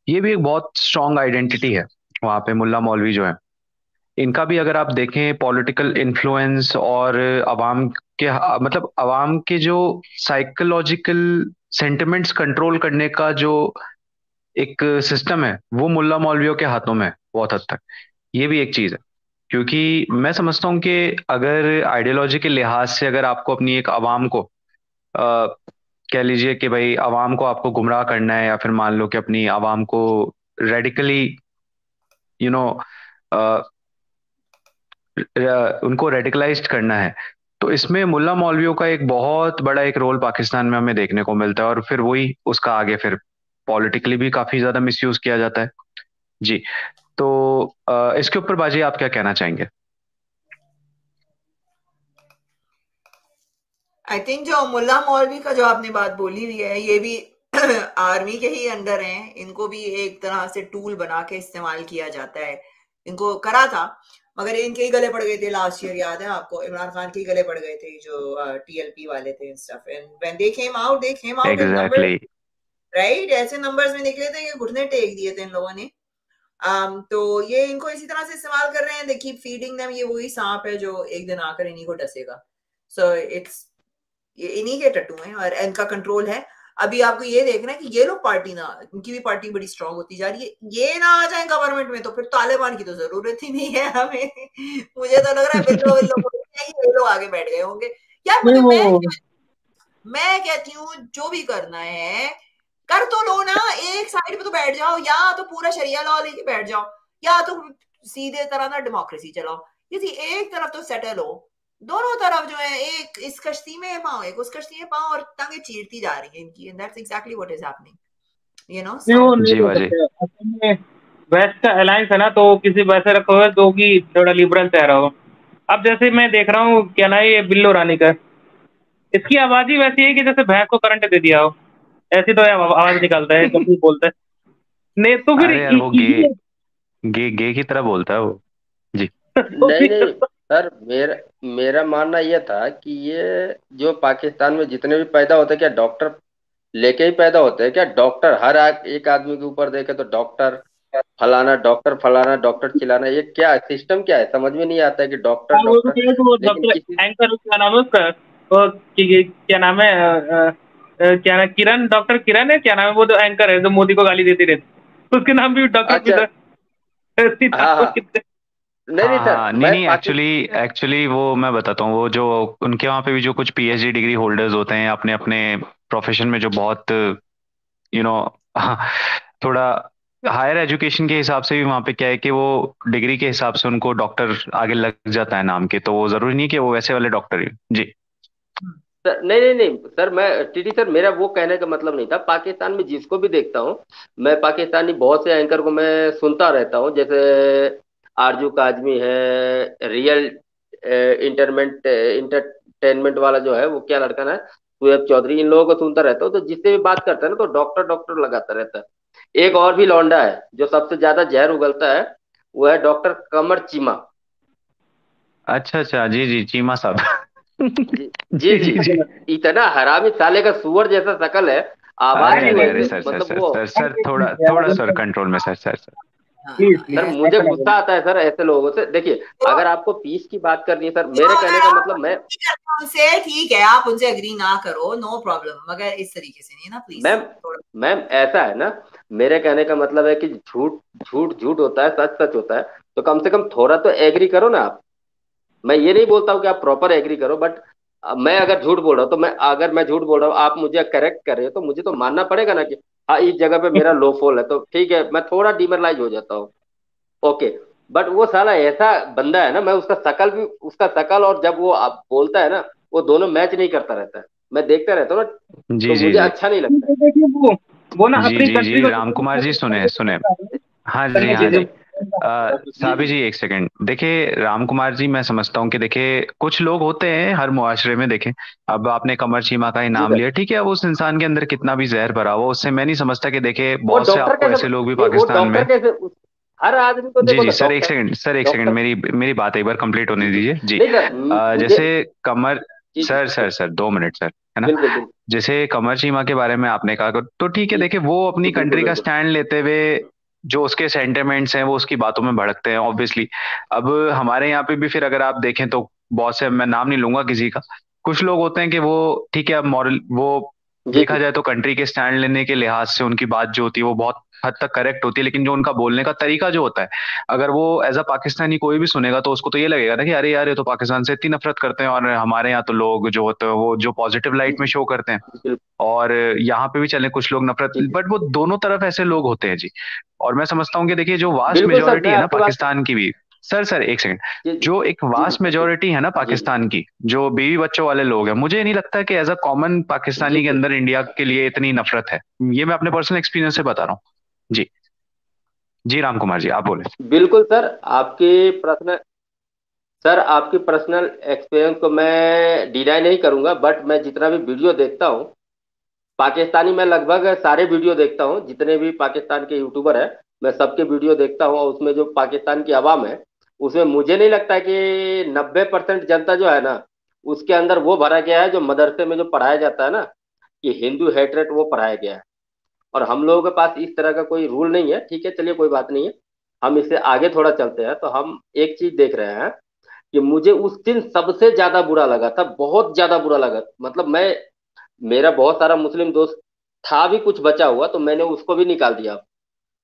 ये भी एक बहुत स्ट्रॉन्ग आइडेंटिटी है, वहाँ पे मुल्ला मौलवी जो है। इनका भी अगर आप देखें पॉलिटिकल इन्फ्लुएंस और अवाम के मतलब अवाम के जो साइकोलॉजिकल सेंटिमेंट्स कंट्रोल करने का जो एक सिस्टम है, वो मुल्ला मौलवियों के हाथों में है, बहुत हद तक। ये भी एक चीज़ है। क्योंकि मैं समझता हूँ कि अगर आइडियोलॉजी के लिहाज से अगर आपको अपनी एक आवाम को आ, कह लीजिए कि भाई आवाम को आपको गुमराह करना है या फिर मान लो कि अपनी आवाम को रेडिकली यू नो उनको रेडिकलाइज करना है तो इसमें मुल्ला मौलवियों का एक बहुत बड़ा एक रोल पाकिस्तान में हमें देखने को मिलता है और फिर वही उसका आगे फिर पॉलिटिकली भी काफ़ी ज़्यादा मिसयूज किया जाता है। जी तो इसके ऊपर बाजी आप क्या कहना चाहेंगे? आई थिंक जो मुल्ला मौलवी का जो आपने बात बोली हुई है ये भी आर्मी के ही अंडर हैं। इनको भी एक तरह से टूल बना के इस्तेमाल किया जाता है। इनको करा था मगर इनके ही गले पड़ गए थे लास्ट ईयर याद है आपको? इमरान खान के ही गले पड़ गए थे जो टीएलपी वाले थे stuff and when they came out they came out exactly. Right ऐसे नंबर्स में निकले थे कि घुटने टेक दिए थे इन लोगों ने। Um, तो ये इनको इसी तरह से इस्तेमाल कर रहे हैं। दे कीप फीडिंग देम ये वही सांप है जो एक दिन आकर इन्हीं को डसेगा। सो so, इट्स ये इन्हीं के टट्टू हैं और इनका कंट्रोल है। अभी आपको ये देखना है कि ये लोग पार्टी ना उनकी भी पार्टी बड़ी स्ट्रांग होती जा रही है। ये ना आ जाए गवर्नमेंट में तो फिर तालिबान की तो ज़रूरत ही नहीं है हमें। मुझे तो लग रहा है लोग ये लोग आगे बैठ गए होंगे। यार मैं मैं कहती हूँ जो भी करना है कर तो लो ना एक साइड पे तो बैठ जाओ या तो पूरा शरिया लॉ लेके बैठ जाओ या तो सीधे तरह ना डेमोक्रेसी चलाओ। किसी एक तरफ़ तो सेटल हो दोनों तरफ़ जो है एक इस कश्ती में पाओ एक उस कश्ती में पाओ और टंगे चीरती जा रही है इनकी that's exactly what is happening you know ji West का अलायंस है ना तो किसी वैसे रखो है जो कि थोड़ा लिबरल चेहरा हो। अब जैसे मैं देख रहा हूँ क्या ना ये बिल्लो रानी का। इसकी आवाज़ ही वैसी है कि जैसे भैंस को करंट दे दिया हो। ऐसी तो आवाज़ निकालता है जब भी बोलता है। नहीं तो फिर वो गे, गे गे की तरह बोलता है वो। जी। नहीं नहीं सर मेरा मेरा मानना यह था कि ये जो पाकिस्तान में जितने भी पैदा होते क्या डॉक्टर लेके ही पैदा होते हैं? क्या डॉक्टर हर एक आदमी के ऊपर देखे तो डॉक्टर फलाना डॉक्टर फलाना डॉक्टर चिलाना ये क्या सिस्टम क्या है? समझ में नहीं आता है कि डॉक्टर हाँ, डॉक्टर एंकर क्या नाम है उसका। क्या नाम है? क्या नाम किरण डॉक्टर किरण है? क्या नाम है? वो जो एंकर है जो मोदी को गाली देती रहती उसके नाम भी डॉक्टर अच्छा, हाँ, हाँ। नहीं नहीं सर हाँ नहीं एक्चुअली एक्चुअली वो मैं बताता हूँ वो जो उनके वहाँ पे भी जो कुछ पीएचडी डिग्री होल्डर्स होते हैं अपने अपने प्रोफेशन में जो बहुत यू नो थोड़ा हायर एजुकेशन के हिसाब से भी वहाँ पे क्या है कि वो डिग्री के हिसाब से उनको डॉक्टर आगे लग जाता है नाम के तो वो ज़रूरी नहीं कि वो वैसे वाले डॉक्टर ही। जी। सर, नहीं नहीं नहीं, सर, मैं, टीटी सर, मेरा वो कहने का मतलब नहीं था। पाकिस्तान में जिसको भी देखता हूँ, मैं पाकिस्तानी बहुत से एंकर को मैं सुनता रहता हूँ, जैसे आरज़ू काजमी है, रियल इंटरमेंट इंटरटेनमेंट वाला जो है, वो क्या लड़का है सुएब चौधरी, इन लोगों को सुनता रहता हूँ। तो जिससे भी बात करता है ना तो डॉक्टर डॉक्टर लगाता रहता है। एक और भी लौंडा है, जो सबसे ज़्यादा जहर उगलता है, वो है डॉक्टर कमर चीमा। अच्छा अच्छा जी जी, चीमा साहब। जी जी जी जी। इतना हरामी साले का सुअर जैसा शकल है। आवाज़ अरे सर सर मतलब सर सर सर थोड़ा थोड़ा सर कंट्रोल में सर सर सर। हाँ, सर मुझे गुस्सा आता है सर ऐसे लोगों से। देखिए अगर आपको पीस की बात करनी है सर मेरे कहने का मतलब मैं उनसे ठीक है आप उनसे अग्री ना करो नो प्रॉब्लम मगर इस तरीके से नहीं ना प्लीज़ मैम मैम ऐसा है ना मेरे कहने का मतलब है कि झूठ झूठ झूठ होता है सच सच होता है। तो कम से कम थोड़ा तो एग्री करो ना आप। मैं ये नहीं बोलता हूँ कि आप प्रॉपर एग्री करो बट मैं अगर झूठ बोल रहा हूँ तो मैं अगर मैं झूठ बोल रहा हूँ आप मुझे करेक्ट कर रहे हो तो मुझे तो मानना पड़ेगा ना कि हाँ इस जगह पे मेरा लो फॉल है तो ठीक है मैं थोड़ा डिमरलाइज हो जाता हूँ। ओके बट वो साला ऐसा बंदा है ना मैं उसका शकल भी उसका शकल और जब वो आप बोलता है ना वो दोनों मैच नहीं करता रहता है। मैं देखता रहता हूँ ना जी तो जी मुझे जी। अच्छा नहीं लगता। है वो वो ना जी अपनी जी जी को राम कुमार जी सुने सुने। हाँ जी हाँ जी। साबी जी एक सेकंड देखिए राम कुमार जी मैं समझता हूँ कि देखिए कुछ लोग होते हैं हर मुआशरे में देखें। अब आपने कमर चीमा का ही नाम लिया ठीक है अब उस इंसान के अंदर कितना भी जहर भरा हुआ उससे मैं नहीं समझता कि देखिए बहुत से आपको ऐसे लोग भी पाकिस्तान में हर आदमी को जी जी सर एक सेकंड सर एक सेकंड मेरी मेरी बात एक बार कंप्लीट होने दीजिए। जी जैसे कमर सर सर सर दो मिनट सर है ना? जैसे कमर चीमा के बारे में आपने कहा तो ठीक है देखिए वो अपनी कंट्री का स्टैंड लेते हुए जो उसके सेंटिमेंट्स हैं वो उसकी बातों में भड़कते हैं ऑब्वियसली अब हमारे यहाँ पे भी फिर अगर आप देखें तो बहुत से मैं नाम नहीं लूँगा किसी का। कुछ लोग होते हैं कि वो ठीक है अब मॉरल वो देखा जाए तो कंट्री के स्टैंड लेने के लिहाज से उनकी बात जो होती है वो बहुत हद तक करेक्ट होती है लेकिन जो उनका बोलने का तरीका जो होता है अगर वो एज अ पाकिस्तानी कोई भी सुनेगा तो उसको तो ये लगेगा ना कि अरे यार ये तो पाकिस्तान से इतनी नफरत करते हैं और हमारे यहाँ तो लोग जो होते हैं वो जो पॉजिटिव लाइट में शो करते हैं। और यहाँ पे भी चले कुछ लोग नफरत बट वो दोनों तरफ़ ऐसे लोग होते हैं जी। और मैं समझता हूँ कि देखिए जो वास्ट मेजोरिटी है ना पाकिस्तान की भी सर सर एक सेकंड जी एक वास्ट मेजोरिटी है ना पाकिस्तान की जो बीवी बच्चों वाले लोग हैं मुझे नहीं लगता कि एज अ कॉमन पाकिस्तानी के अंदर इंडिया के लिए इतनी नफरत है। ये मैं अपने पर्सनल एक्सपीरियंस से बता रहा हूँ। जी। जी राम कुमार जी, आप बोले। बिल्कुल सर, आपके पर्सनल सर, आपकी पर्सनल एक्सपीरियंस को मैं डिनाई नहीं करूँगा बट मैं जितना भी वीडियो देखता हूँ, पाकिस्तानी मैं लगभग सारे वीडियो देखता हूँ, जितने भी पाकिस्तान के यूट्यूबर है, मैं सबके वीडियो देखता हूँ, और उसमें जो पाकिस्तान की आवाम है, उसमें मुझे नहीं लगता कि नब्बे परसेंट जनता जो है ना, उसके अंदर वो भरा गया है, जो मदरसे में जो पढ़ाया जाता है ना, कि हिंदू हेटरेट वो पढ़ाया गया है। और हम लोगों के पास इस तरह का कोई रूल नहीं है, ठीक है, चलिए कोई बात नहीं है। हम इससे आगे थोड़ा चलते हैं तो हम एक चीज़ देख रहे हैं कि मुझे उस दिन सबसे ज़्यादा बुरा लगा था, बहुत ज़्यादा बुरा लगा मतलब मैं, मेरा बहुत सारा मुस्लिम दोस्त था भी, कुछ बचा हुआ तो मैंने उसको भी निकाल दिया।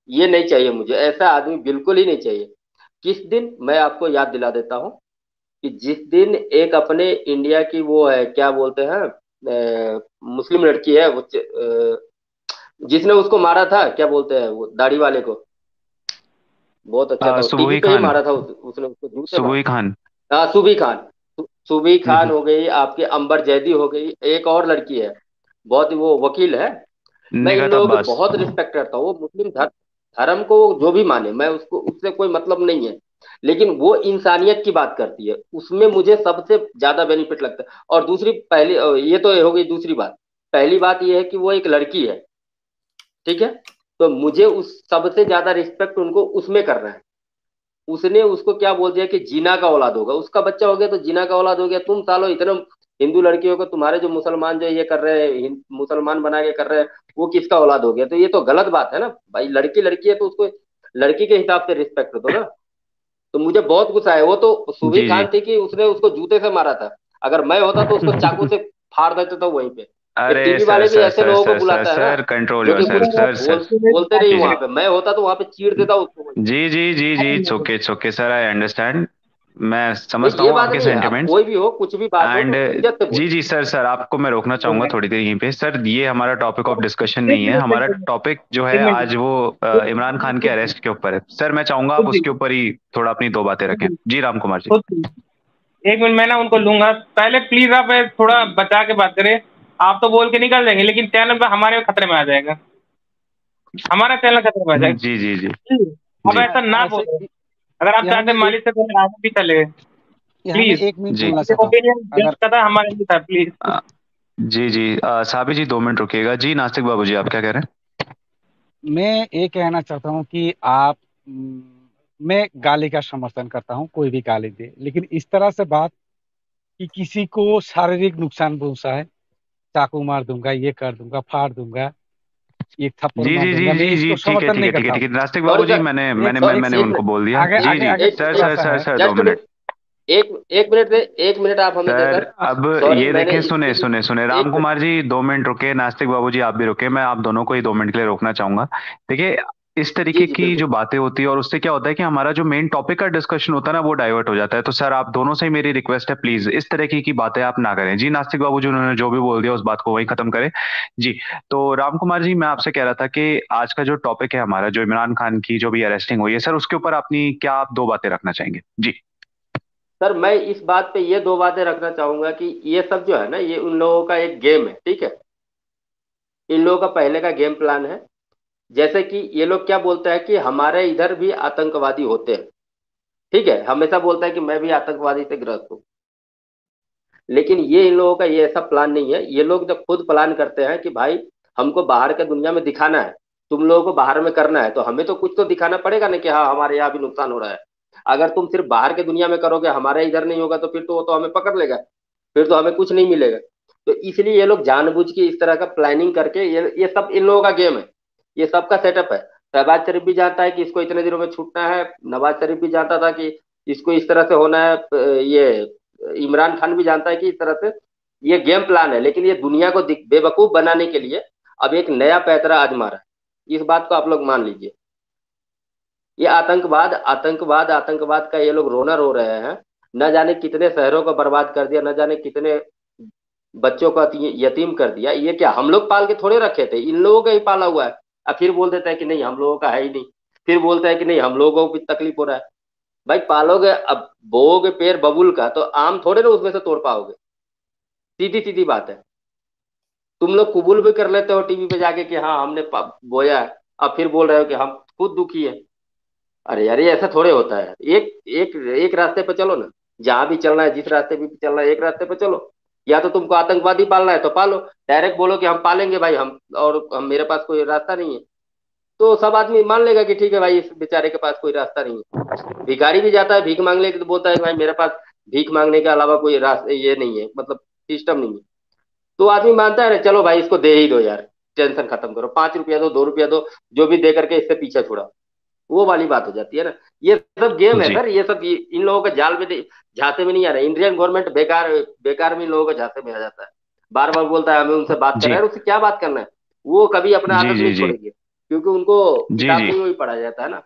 ये नहीं चाहिए मुझे, ऐसा आदमी बिल्कुल ही नहीं चाहिए। किस दिन? मैं आपको याद दिला देता हूँ कि जिस दिन एक अपने इंडिया की वो है, क्या बोलते हैं मुस्लिम लड़की है, वो च- जिसने उसको मारा था क्या बोलते हैं वो दाढ़ी वाले को? बहुत अच्छा अ, था। टीवी पे ही मारा था उस, उसने उसको जूते मारे खान। हाँ सुबी खान। सुबी हम्म खान हम्म, हो गई आपके अंबर जैदी हो गई एक और लड़की है। बहुत वो वकील है। मैं इन लोगों की बहुत रिस्पेक्ट करता हूँ वो मुस्लिम धर्म धर्म को जो भी माने मैं उसको उससे कोई मतलब नहीं है। लेकिन वो इंसानियत की बात करती है। उसमें मुझे सबसे ज़्यादा बेनिफिट लगता है। और दूसरी पहली ये तो हो गई दूसरी बात। पहली बात ये है कि वो एक लड़की है। ठीक है? तो मुझे उस सबसे ज़्यादा रिस्पेक्ट उनको उसमें करना है। उसने उसको क्या बोल दिया कि जीना का औलाद होगा। उसका बच्चा हो गया तो जीना का औलाद हो गया। तुम सालो इतने हिंदू लड़कियों को तुम्हारे जो मुसलमान जो ये कर रहे हैं मुसलमान बना के कर रहे हैं वो किसका औलाद हो गया? तो ये तो गलत बात है ना। भाई लड़की लड़की है तो उसको लड़की के हिसाब से रिस्पेक्ट दो ना। तो मुझे बहुत गुस्सा है वो तो सुबह खान थी कि उसने उसको जूते से मारा था। अगर मैं होता तो उसको चाकू से फाड़ देता था वहीं पे। अरे टीवी वाले भी ऐसे लोगों को बुलाता है sir control your sir sir sir. बोलते नहीं वहाँ पे। मैं होता तो वहाँ पे चीड़ देता उसको जी जी जी जी it's okay it's okay sir I understand मैं समझता हूँ आपके सेंटिमेंट कोई भी हो कुछ भी बात एंड तो जी जी सर सर आपको मैं रोकना चाहूँगा थोड़ी देर यहीं पे। सर ये हमारा टॉपिक ऑफ़ डिस्कशन नहीं है। हमारा टॉपिक जो है आज वो इमरान खान के अरेस्ट के ऊपर है। सर मैं चाहूँगा आप उसके ऊपर ही थोड़ा अपनी दो बातें रखें। जी राम कुमार जी एक मिनट मैं ना उनको लूँगा। पहले प्लीज़ आप थोड़ा बचा के बात करें। आप तो बोल के निकल जाएँगे लेकिन चैनल पे हमारे खतरे में आ जाएगा। हमारा चैनल खतरे में आ जाएगा। जी जी जी। अब ऐसा ना बोलो। अगर आप चाहते मालिक से पहले आगे भी चले। प्लीज़ एक मिनट हमारे लिए था प्लीज़ जी जी। साबी जी दो मिनट रुकिएगा। जी नास्तिक बाबू जी आप क्या कह रहे हैं? मैं ये कहना चाहता हूँ कि आप मैं गाली का समर्थन करता हूँ कोई भी गाली दे। लेकिन इस तरह से बात कि किसी को शारीरिक नुकसान पहुँचा है चाकू मार दूँगा ये कर दूँगा फाड़ दूँगा एक थप्पड़ जी जी जी जी जी ठीक है ठीक है ठीक है ठीक है नास्तिक बाबू जी मैंने मैंने मैंने उनको बोल दिया। जी जी सर सर सर सर दो मिनट। एक एक मिनट दे एक मिनट आप हमें सर अब ये देखें सुने सुने सुने। राम कुमार जी दो मिनट रुके नास्तिक बाबू जी आप भी रुके मैं आप दोनों को ही दो मिनट के लिए रोकना चाहूँगा। देखिए इस तरीके जी, की जो बातें होती है और उससे क्या होता है कि हमारा जो मेन टॉपिक का डिस्कशन होता है ना वो डाइवर्ट हो जाता है। तो सर आप दोनों से ही मेरी रिक्वेस्ट है प्लीज़ इस तरीके की बातें आप ना करें। जी नास्तिक बाबू जी उन्होंने जो भी बोल दिया उस बात को वही खत्म करें। जी तो राम कुमार जी मैं आपसे कह रहा था कि आज का जो टॉपिक है हमारा जो इमरान खान की जो भी अरेस्टिंग हुई है सर उसके ऊपर अपनी क्या आप दो बातें रखना चाहेंगे? जी। सर मैं इस बात पे ये दो बातें रखना चाहूँगा कि ये सब जो है ना ये उन लोगों का एक गेम है ठीक है? इन लोगों का पहले का गेम प्लान है। जैसे कि ये लोग क्या बोलते हैं कि हमारे इधर भी आतंकवादी होते हैं। ठीक है, हमेशा बोलता है कि मैं भी आतंकवादी से ग्रस्त हूँ। लेकिन ये इन लोगों का ये ऐसा प्लान नहीं है। ये लोग जब खुद प्लान करते हैं कि भाई, हमको बाहर के दुनिया में दिखाना है, तुम लोगों को बाहर में करना है तो हमें तो कुछ तो दिखाना पड़ेगा ना कि हाँ हमारे यहाँ भी नुकसान हो रहा है। अगर तुम सिर्फ़ बाहर के दुनिया में करोगे, हमारे इधर नहीं होगा तो फिर तो वो तो हमें पकड़ लेगा, फिर तो हमें कुछ नहीं मिलेगा। तो इसलिए ये लोग जानबूझ के इस तरह का प्लानिंग करके ये ये सब इन लोगों का गेम है। ये सबका सेटअप है। शहबाज शरीफ भी जानता है कि इसको इतने दिनों में छूटना है। नवाज़ शरीफ भी जानता था कि इसको इस तरह से होना है। ये इमरान खान भी जानता है कि इस तरह से ये गेम प्लान है। लेकिन ये दुनिया को बेवकूफ़ बनाने के लिए अब एक नया पैतरा आजमा रहा है। इस बात को आप लोग मान लीजिए। ये आतंकवाद आतंकवाद आतंकवाद का ये लोग रोना रो रहे हैं। न जाने कितने शहरों को बर्बाद कर दिया, न जाने कितने बच्चों को यतीम कर दिया। ये क्या हम लोग पाल के थोड़े रखे थे? इन लोगों का ही पाला हुआ है। अब फिर बोल देता है कि नहीं, हम लोगों का है ही नहीं। फिर बोलता है कि नहीं, हम लोगों को भी तकलीफ़ हो रहा है। भाई, पालोगे, अब बोओगे पेड़ बबुल का तो आम थोड़े ना उसमें से तोड़ पाओगे। सीधी सीधी बात है। तुम लोग कबूल भी कर लेते हो टीवी पे जाके कि हाँ हमने बोया है। अब फिर बोल रहे हो कि हम खुद दुखी है। अरे यार ये ऐसा थोड़े होता है। एक एक एक रास्ते पे चलो ना। जहाँ भी चलना है, जिस रास्ते भी चलना है, एक रास्ते पे चलो। या तो तुमको आतंकवादी पालना है तो पालो। डायरेक्ट बोलो कि हम पालेंगे भाई, हम और हम मेरे पास कोई रास्ता नहीं है। तो सब आदमी मान लेगा कि ठीक है भाई, इस बेचारे के पास कोई रास्ता नहीं है। भिखारी भी जाता है, भीख मांगने के तो बोलता है भाई, मेरे पास भीख मांगने के अलावा कोई रास्ता ये नहीं है मतलब सिस्टम नहीं है। तो आदमी मानता है चलो भाई, इसको दे ही दो यार, टेंशन खत्म करो, पाँच रुपया दो दो रुपया दो, जो भी दे करके इससे पीछे छुड़ा वो वाली बात हो जाती है ना। ये सब गेम है सर ये सब इन लोगों का जाल में झांसे में नहीं आ रहा। इंडियन गवर्नमेंट बेकार बेकार में इन लोगों का झांसे में आ जाता है। बार बार बोलता है हमें उनसे बात कर रहे उससे क्या बात करना है? वो कभी अपना आदत नहीं छोड़ेंगे क्योंकि उनको किताब में ही पढ़ा जाता है ना।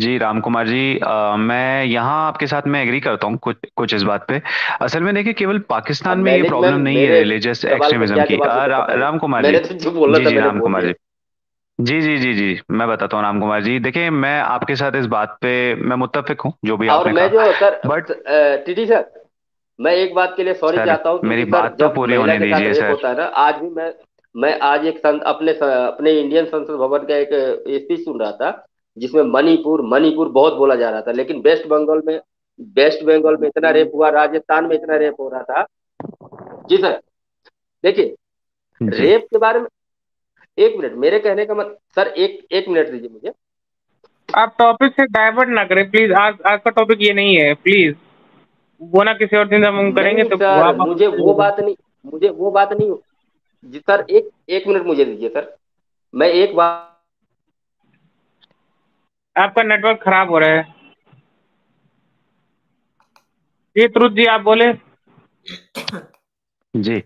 जी राम कुमार जी आ, मैं यहाँ आपके साथ मैं एग्री करता हूँ कुछ कुछ इस बात पे। असल में देखिए केवल पाकिस्तान में ये प्रॉब्लम नहीं है रिलीजियस एक्सट्रीमिज्म की। रा, राम कुमार जी। तो जी जी राम कुमार जी। जी जी जी जी। मैं बताता हूँ राम कुमार जी। देखिए मैं आपके साथ इस बात पे मैं मुत्तफिक हूँ जो भी और आपने मैं जो सर बट टीटी सर मैं एक बात के लिए सॉरी चाहता हूँ मेरी बात तो पूरी होने दीजिए सर। होता है ना आज भी मैं मैं आज एक संत, अपने अपने इंडियन संसद भवन का एक स्पीच सुन रहा था जिसमें मणिपुर मणिपुर बहुत बोला जा रहा था लेकिन वेस्ट बंगाल में वेस्ट बंगाल में इतना रेप हुआ राजस्थान में इतना रेप हो रहा था। जी सर देखिए रेप के बारे में एक मिनट मेरे कहने का मत सर एक एक मिनट दीजिए मुझे। आप टॉपिक से डाइवर्ट ना करें प्लीज़ आज आज का टॉपिक ये नहीं है प्लीज़ वो ना किसी और दिन हम करेंगे तो सर, मुझे वो बात नहीं मुझे वो बात नहीं जी सर एक एक मिनट मुझे दीजिए सर। मैं एक बात आपका नेटवर्क खराब हो रहा है। जी त्रुत जी आप बोले। जी।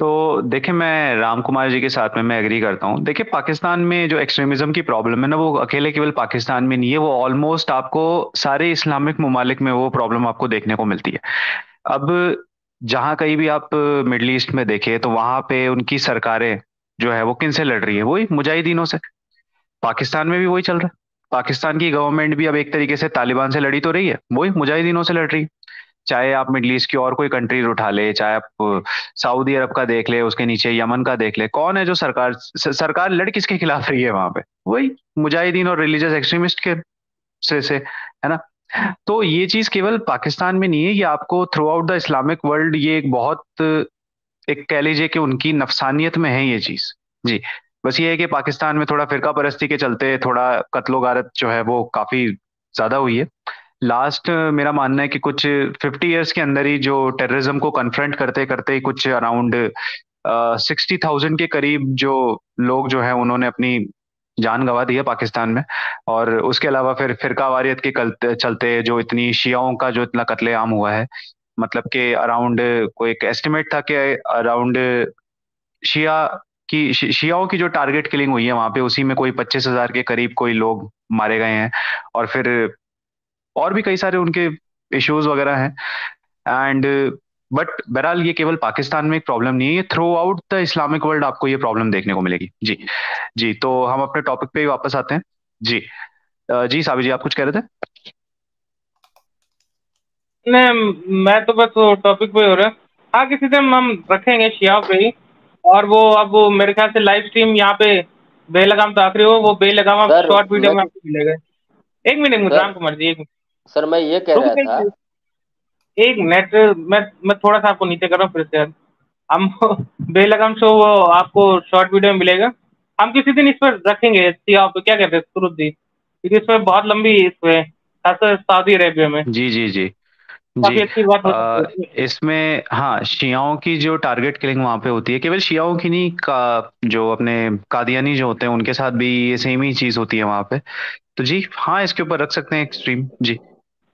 तो देखिए, मैं राम कुमार जी के साथ में, मैं एग्री करता हूँ। देखिए, पाकिस्तान में जो एक्सट्रीमिज्म की प्रॉब्लम है ना, वो अकेले केवल पाकिस्तान में नहीं है, वो ऑलमोस्ट आपको सारे इस्लामिक ममालिक में वो प्रॉब्लम आपको देखने को मिलती है। अब जहाँ कहीं भी आप मिडल ईस्ट में देखे तो वहाँ पे उनकी सरकारें जो है, वो किन से लड़ रही है? वही मुजाहिदीनों से। पाकिस्तान में भी वही चल रहा है। पाकिस्तान की गवर्नमेंट भी अब एक तरीके से तालिबान से लड़ी तो रही है, वही मुजाहिदीनों से लड़ रही है। चाहे आप मिडल ईस्ट की और कोई कंट्रीज़ उठा ले चाहे आप सऊदी अरब का देख ले उसके नीचे यमन का देख ले कौन है जो सरकार सरकार लड़ किसके खिलाफ रही है वहाँ पे? वही मुजाहिदीन और रिलीजियस एक्सट्रीमिस्ट के से, से है ना? तो ये चीज़ केवल पाकिस्तान में नहीं है ये आपको throughout the Islamic world ये एक बहुत एक कह लीजिए कि उनकी नफसानियत में है ये चीज़। जी बस ये है कि पाकिस्तान में थोड़ा फिरका परस्ती के चलते थोड़ा कत्लो गारत जो है वो काफ़ी ज़्यादा हुई है। लास्ट मेरा मानना है कि कुछ फिफ्टी इयर्स के अंदर ही जो टेररिज्म को कन्फ्रंट करते करते ही कुछ अराउंड सिक्सटी थाउज़ेंड के करीब जो लोग जो है, उन्होंने अपनी जान गंवा दी है पाकिस्तान में। और उसके अलावा फिर फिरका वारियत के चलते जो इतनी शियाओं का जो इतना कत्लेआम हुआ है मतलब कि अराउंड कोई एक एस्टिमेट था कि अराउंड शिया की शियाओं की जो टारगेट किलिंग हुई है, वहाँ पे उसी में कोई पच्चीस हज़ार के करीब कोई लोग मारे गए हैं। और फिर और भी कई सारे उनके इश्यूज़ वगैरह हैं। एंड बट बहरहाल ये केवल पाकिस्तान में एक प्रॉब्लम नहीं है ये throughout the Islamic world आपको ये प्रॉब्लम देखने को मिलेगी। जी जी तो हम अपने टॉपिक पे वापस आते हैं। जी जी साबी जी आप कुछ कह रहे थे? नहीं मैं तो बस टॉपिक पे हो रहा है। हाँ किसी दिन हम रखेंगे शिया पे ही। और वो अब वो मेरे ख्याल से लाइव स्ट्रीम यहाँ पे बेलगाम तो आखिरी हो वो बेलगाम शॉर्ट वीडियो में आपको मिलेगा। एक मिनट राम कुमार जी एक सर मैं ये कह रहा था एक नेट मैं मैं थोड़ा सा आपको नीचे कर रहा हूँ फिर से। हम बेलगाम शो वो आपको शॉर्ट वीडियो में मिलेगा। हम किसी दिन इस पर रखेंगे आप क्या कहते हैं सुरुद जी क्योंकि इसमें बहुत लंबी इसमें खास सऊदी अरेबिया में। जी जी जी। जी। आ, इसमें हाँ शियाओं की जो टारगेट किलिंग वहाँ पे होती है केवल शियाओं की नहीं का जो अपने कादियानी जो होते हैं उनके साथ भी ये सेम ही चीज़ होती है वहाँ पे। तो जी हाँ इसके ऊपर रख सकते हैं एक स्ट्रीम जी।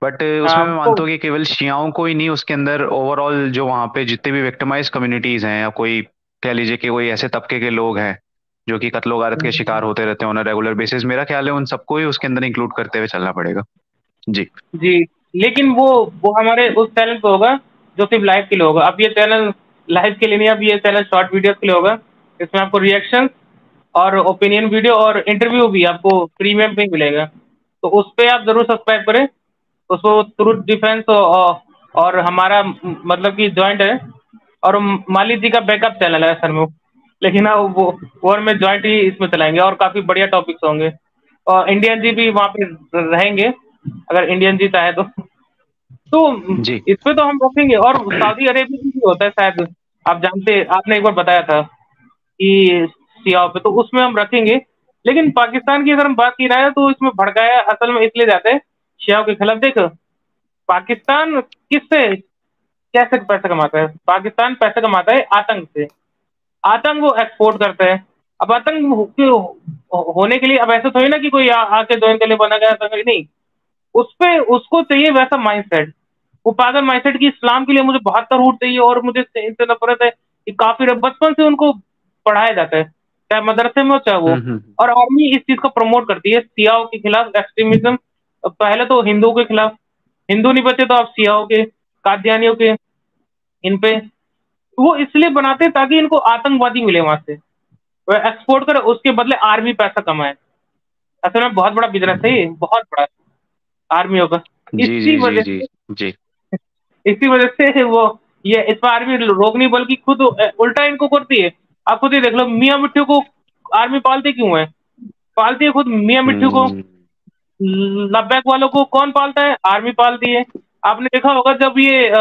बट uh, उसमें मैं मानता हूँ कि केवल शियाओं को ही नहीं उसके अंदर ओवरऑल जो वहाँ पे जितने भी विक्टिमाइज कम्युनिटीज हैं या कोई कह लीजिए कि कोई ऐसे तबके के लोग हैं जो कि कत्लो गारत के शिकार होते रहते हैं ऑन रेगुलर बेसिस मेरा ख्याल है उन सबको ही उसके अंदर इंक्लूड करते हुए चलना पड़ेगा। जी। जी लेकिन वो वो हमारे उस चैनल पे होगा जो सिर्फ़ लाइव के लिए होगा। अब ये चैनल लाइव के लिए नहीं अब ये चैनल शॉर्ट वीडियो के लिए होगा। इसमें आपको रिएक्शन और ओपिनियन वीडियो और इंटरव्यू भी आपको प्रीमियम पे मिलेगा। तो उस पर आप ज़रूर सब्सक्राइब करें। उसको ट्रूथ डिफेंस और हमारा मतलब कि ज्वाइंट है और माली जी का बैकअप चैनल है सर में लेकिन हाँ वो और में ज्वाइंट ही इसमें चलाएँगे और काफ़ी बढ़िया टॉपिक्स होंगे। और इंडियन जी भी वहाँ पे रहेंगे अगर इंडियन जी चाहे तो। तो इस पे तो हम रखेंगे और सऊदी अरेबिया भी होता है शायद आप जानते आपने एक बार बताया था कि सियाओ पे तो उसमें हम रखेंगे। लेकिन पाकिस्तान की अगर हम बात की रहे तो इसमें भड़काया असल में इसलिए जाते हैं शियाओं के खिलाफ देखो। पाकिस्तान किससे कैसे पैसा कमाता है? पाकिस्तान पैसा कमाता है आतंक से। आतंक वो एक्सपोर्ट करता है। अब आतंक होने के लिए अब ऐसा थोड़ी ना कि कोई आके दो के लिए बना गया आतंक नहीं। उस पे उसको चाहिए वैसा माइंडसेट वो पागल माइंडसेट की इस्लाम के लिए मुझे बहत्तर रूट चाहिए और मुझे इनसे नफरत है कि काफ़ी बचपन से उनको पढ़ाया जाता है चाहे मदरसे में हो चाहे वो। हम्म, हम्म, हम्म। और आर्मी इस चीज़ को प्रमोट करती है सियाओं के खिलाफ एक्सट्रीमिज्म पहले तो हिंदुओं के खिलाफ हिंदू नहीं बचे तो आप सियाओं के कादियानियों के इन पे। वो इसलिए बनाते हैं ताकि इनको आतंकवादी मिले वहाँ से। वो एक्सपोर्ट करे उसके बदले आर्मी पैसा कमाए। असल में बहुत बड़ा बिज़नेस है ये बहुत बड़ा आर्मियों का इसी वजह से इसी वजह से वो ये इस पर आर्मी रोक नहीं बल्कि खुद उल्टा इनको करती है। आप खुद ही देख लो मियाँ मिट्टू को आर्मी पालती क्यों है? पालती है खुद मियाँ मिट्टू को। लब्बैक वालों को कौन पालता है? आर्मी पालती है। आपने देखा होगा जब ये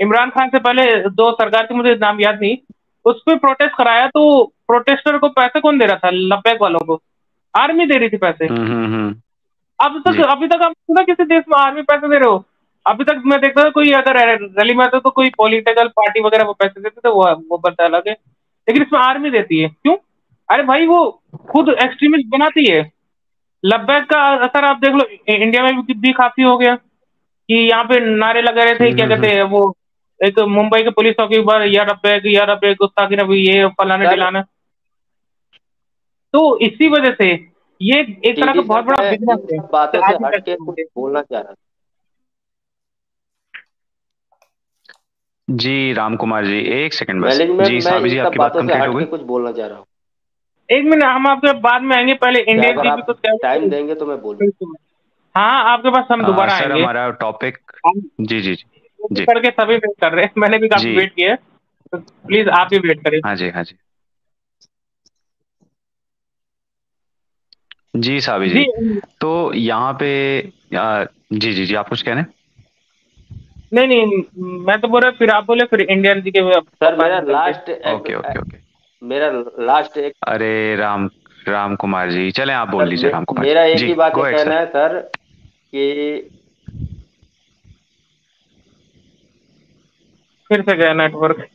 इमरान खान से पहले दो सरकार के मुझे नाम याद नहीं उस पर प्रोटेस्ट कराया तो प्रोटेस्टर को पैसे कौन दे रहा था? लब्बैक वालों को। आर्मी दे रही थी पैसे। हम्म, हम्म, हम्म। अब तक अभी तक आप सुना किसी देश में आर्मी पैसे दे रहे हो? अभी तक मैं देखता था कोई अगर रैली में आता तो कोई पॉलिटिकल पार्टी वगैरह वो पैसे देते थे वो वो बता अलग है। लेकिन इसमें आर्मी देती है। क्यों? अरे भाई वो खुद एक्सट्रीमिस्ट बनाती है। लब्बैक का असर आप देख लो इंडिया में भी काफ़ी हो गया कि यहाँ पे नारे लगे रहे थे क्या कहते हैं वो एक मुंबई के पुलिस चौकी पर यार अब यार अब गुस्ताखी ने ये फलाने ढिलाना। तो इसी वजह से ये एक तरह का बहुत बड़ा बिज़नेस है। बातों से हट के कुछ बोलना चाह रहा जी राम कुमार जी एक सेकंड बस। जी साहब जी आपकी बात कंप्लीट हो गई। कुछ बोलना चाह रहा हूँ। एक मिनट हम आपके बाद में आएँगे पहले इंडियन टीवी को टाइम देंगे तो मैं बोलूँ हाँ आपके पास हम दोबारा आएँगे। हमारा टॉपिक जी जी जी जी। करके सभी वेट कर रहे हैं। मैंने भी काफ़ी वेट किया तो प्लीज़ आप भी वेट करें हाँ जी हाँ जी। जी साबी जी, जी। तो यहाँ पे आ, जी जी जी आप कुछ कह रहे नहीं नहीं मैं तो बोल रहा फिर आप बोले फिर इंडियन जी के सर मेरा लास्ट ओके ओके ओके मेरा लास्ट एक अरे राम राम कुमार जी चले आप बोल लीजिए राम कुमार मेरा एक ही बात कहना है सर कि फिर से गया नेटवर्क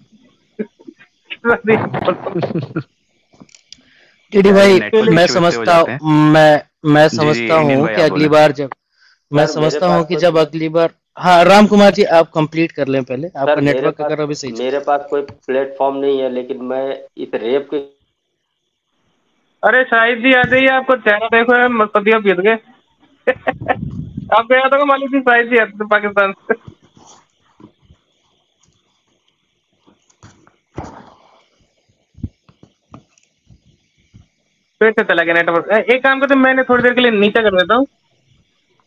टीडी भाई मैं समझता हूँ। मैं मैं समझता हूँ कि अगली बार जब मैं समझता हूँ कि जब अगली बार हाँ राम कुमार जी आप कंप्लीट कर लें पहले। आपका नेटवर्क अगर अभी सही मेरे पास कोई प्लेटफॉर्म नहीं है लेकिन मैं इस रेप के अरे शाहिद जी आ जाइए आपको चेहरा देखो मस्तिया बीत गए। आप गया था मालिक जी शाहिद जी पाकिस्तान से। फिर से चला गया नेटवर्क एक काम करते मैंने थोड़ी देर के लिए नीचे कर देता हूँ।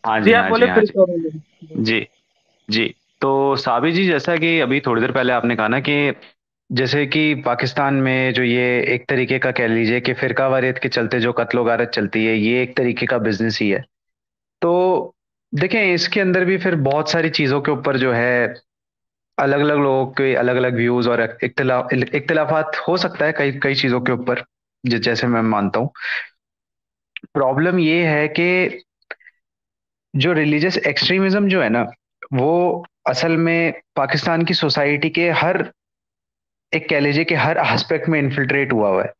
हाँ जी हाँ जी, हाँ जी। जी तो साबी जी, जैसा कि अभी थोड़ी देर पहले आपने कहा ना कि जैसे कि पाकिस्तान में जो ये एक तरीके का कह लीजिए कि फिरका वारियत के चलते जो कत्लो गारत चलती है, ये एक तरीके का बिज़नेस ही है। तो देखें इसके अंदर भी फिर बहुत सारी चीज़ों के ऊपर जो है अलग अलग लोगों के अलग अलग व्यूज़ और इख्तलाफात हो सकता है कई कई चीज़ों के ऊपर जैसे मैं मानता हूँ। प्रॉब्लम ये है कि जो रिलीजियस एक्सट्रीमिज्म जो है ना वो असल में पाकिस्तान की सोसाइटी के हर, एक कह लीजिए कि हर एस्पेक्ट में इन्फिल्ट्रेट हुआ हुआ है।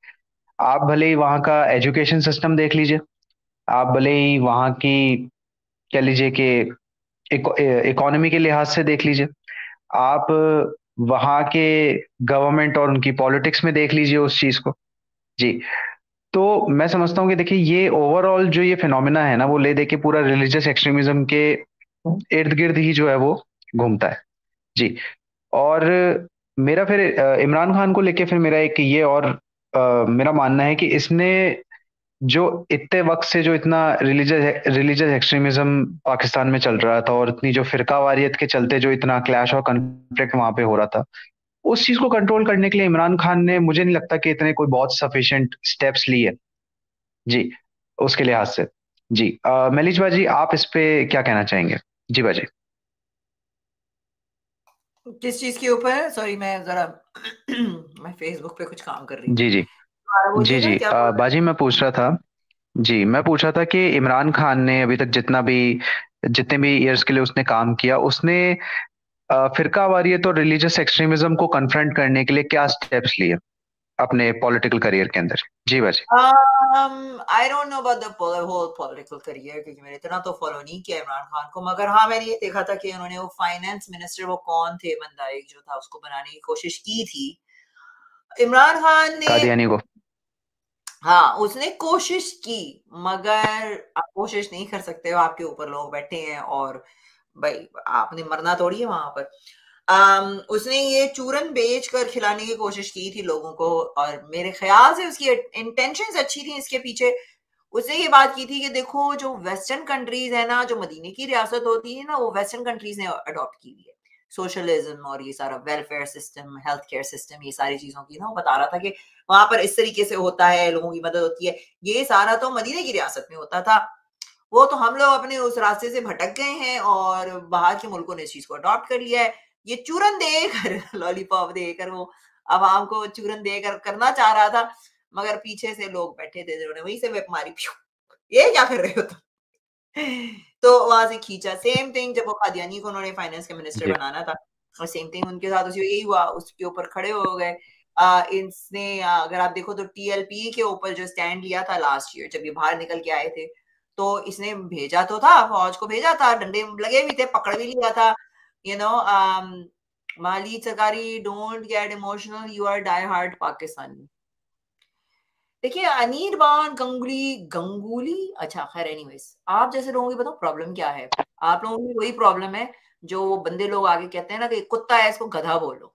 आप भले ही वहाँ का एजुकेशन सिस्टम देख लीजिए, आप भले ही वहाँ की, कह लीजिए कि इकोनॉमी के लिहाज से देख लीजिए, आप वहाँ के गवर्नमेंट और उनकी पॉलिटिक्स में देख लीजिए उस चीज़ को। जी। तो मैं समझता हूँ कि देखिए, ये ओवरऑल जो ये फिनोमिना है ना, वो ले दे के पूरा रिलीजियस एक्सट्रीमिज्म के इर्द गिर्द ही जो है वो घूमता है। जी और मेरा फिर इमरान खान को लेके फिर मेरा एक ये और आ, मेरा मानना है कि इसने जो इतने वक्त से जो इतना रिलीजियस रिलीजियस एक्सट्रीमिज्म पाकिस्तान में चल रहा था और इतनी जो फिरका वारियत के चलते जो इतना क्लैश और कन्फ्लिक्ट वहाँ पे हो रहा था उस चीज़ को कंट्रोल करने के लिए इमरान खान ने मुझे नहीं लगता कि इतने कोई बहुत सफिशियंट स्टेप्स लिए। जी उसके लिहाज से। जी मलिज बाजी आप इस पे क्या कहना चाहेंगे? जी बाजी। किस चीज़ के ऊपर? सॉरी मैं जरा मैं फेसबुक पे कुछ काम कर रही जी जी। जी जी। आ, बाजी मैं पूछ रहा था। जी मैं पूछ रहा था कि इमरान खान ने अभी तक जितना भी जितने भी ईयर्स के लिए उसने काम किया उसने फिरका वारियत और रिलीजियस एक्सट्रीमिज्म को कन्फ्रंट करने के लिए क्या स्टेप्स लिए? अपने पॉलिटिकल करियर के अंदर? जी वैसे I don't know about the whole political career क्योंकि मैंने इतना तो फॉलो नहीं किया इमरान खान को मगर हाँ मैंने ये देखा था कि उन्होंने वो फाइनेंस मिनिस्टर वो कौन थे बंदा एक जो था उसको बनाने की कोशिश की थी। इमरान खान ने को। हाँ उसने कोशिश की मगर आप कोशिश नहीं कर सकते हो आपके ऊपर लोग बैठे हैं और भाई आपने मरना थोड़ी है वहाँ पर। Um, उसने ये चूरन बेच कर खिलाने की कोशिश की थी लोगों को और मेरे ख्याल से उसकी इंटेंशन अच्छी थी इसके पीछे। उसने ये बात की थी कि देखो जो वेस्टर्न कंट्रीज़ है ना जो मदीने की रियासत होती है ना वो वेस्टर्न कंट्रीज़ ने अडॉप्ट की हुई है। सोशलिज्म और ये सारा welfare system health care system ये सारी चीज़ों की ना वो बता रहा था कि वहाँ पर इस तरीके से होता है लोगों की मदद होती है। ये सारा तो मदीने की रियासत में होता था। वो तो हम लोग अपने उस रास्ते से भटक गए हैं और बाहर के मुल्कों ने इस चीज़ को अडॉप्ट कर लिया है। ये चूरन देकर लॉलीपॉप देकर वो आवाम को चूरन देकर करना चाह रहा था मगर पीछे से लोग बैठे थे जिन्होंने वहीं से वेप मारी ये क्या कर रहे हो तुम? तो वहाँ से खींचा। सेम थिंग जब वो खादियानी को उन्होंने फाइनेंस के मिनिस्टर बनाना था और सेम थिंग उनके साथ उसी यही हुआ उसके ऊपर खड़े हो गए। इसने अगर आप देखो तो टीएलपी के ऊपर जो स्टैंड लिया था लास्ट ईयर जब ये बाहर निकल के आए थे तो इसने भेजा तो था फौज को भेजा था डंडे लगे भी थे पकड़ भी लिया था you know, um, माली सरकारी don't get emotional you are die hard Pakistani देखिए अनिर बान गंगुली गंगुली? अच्छा खैर एनीवेज आप जैसे लोगों की बताओ प्रॉब्लम क्या है? आप लोगों की वही प्रॉब्लम है जो बंदे लोग आगे कहते हैं ना कि कुत्ता है इसको गधा बोलो।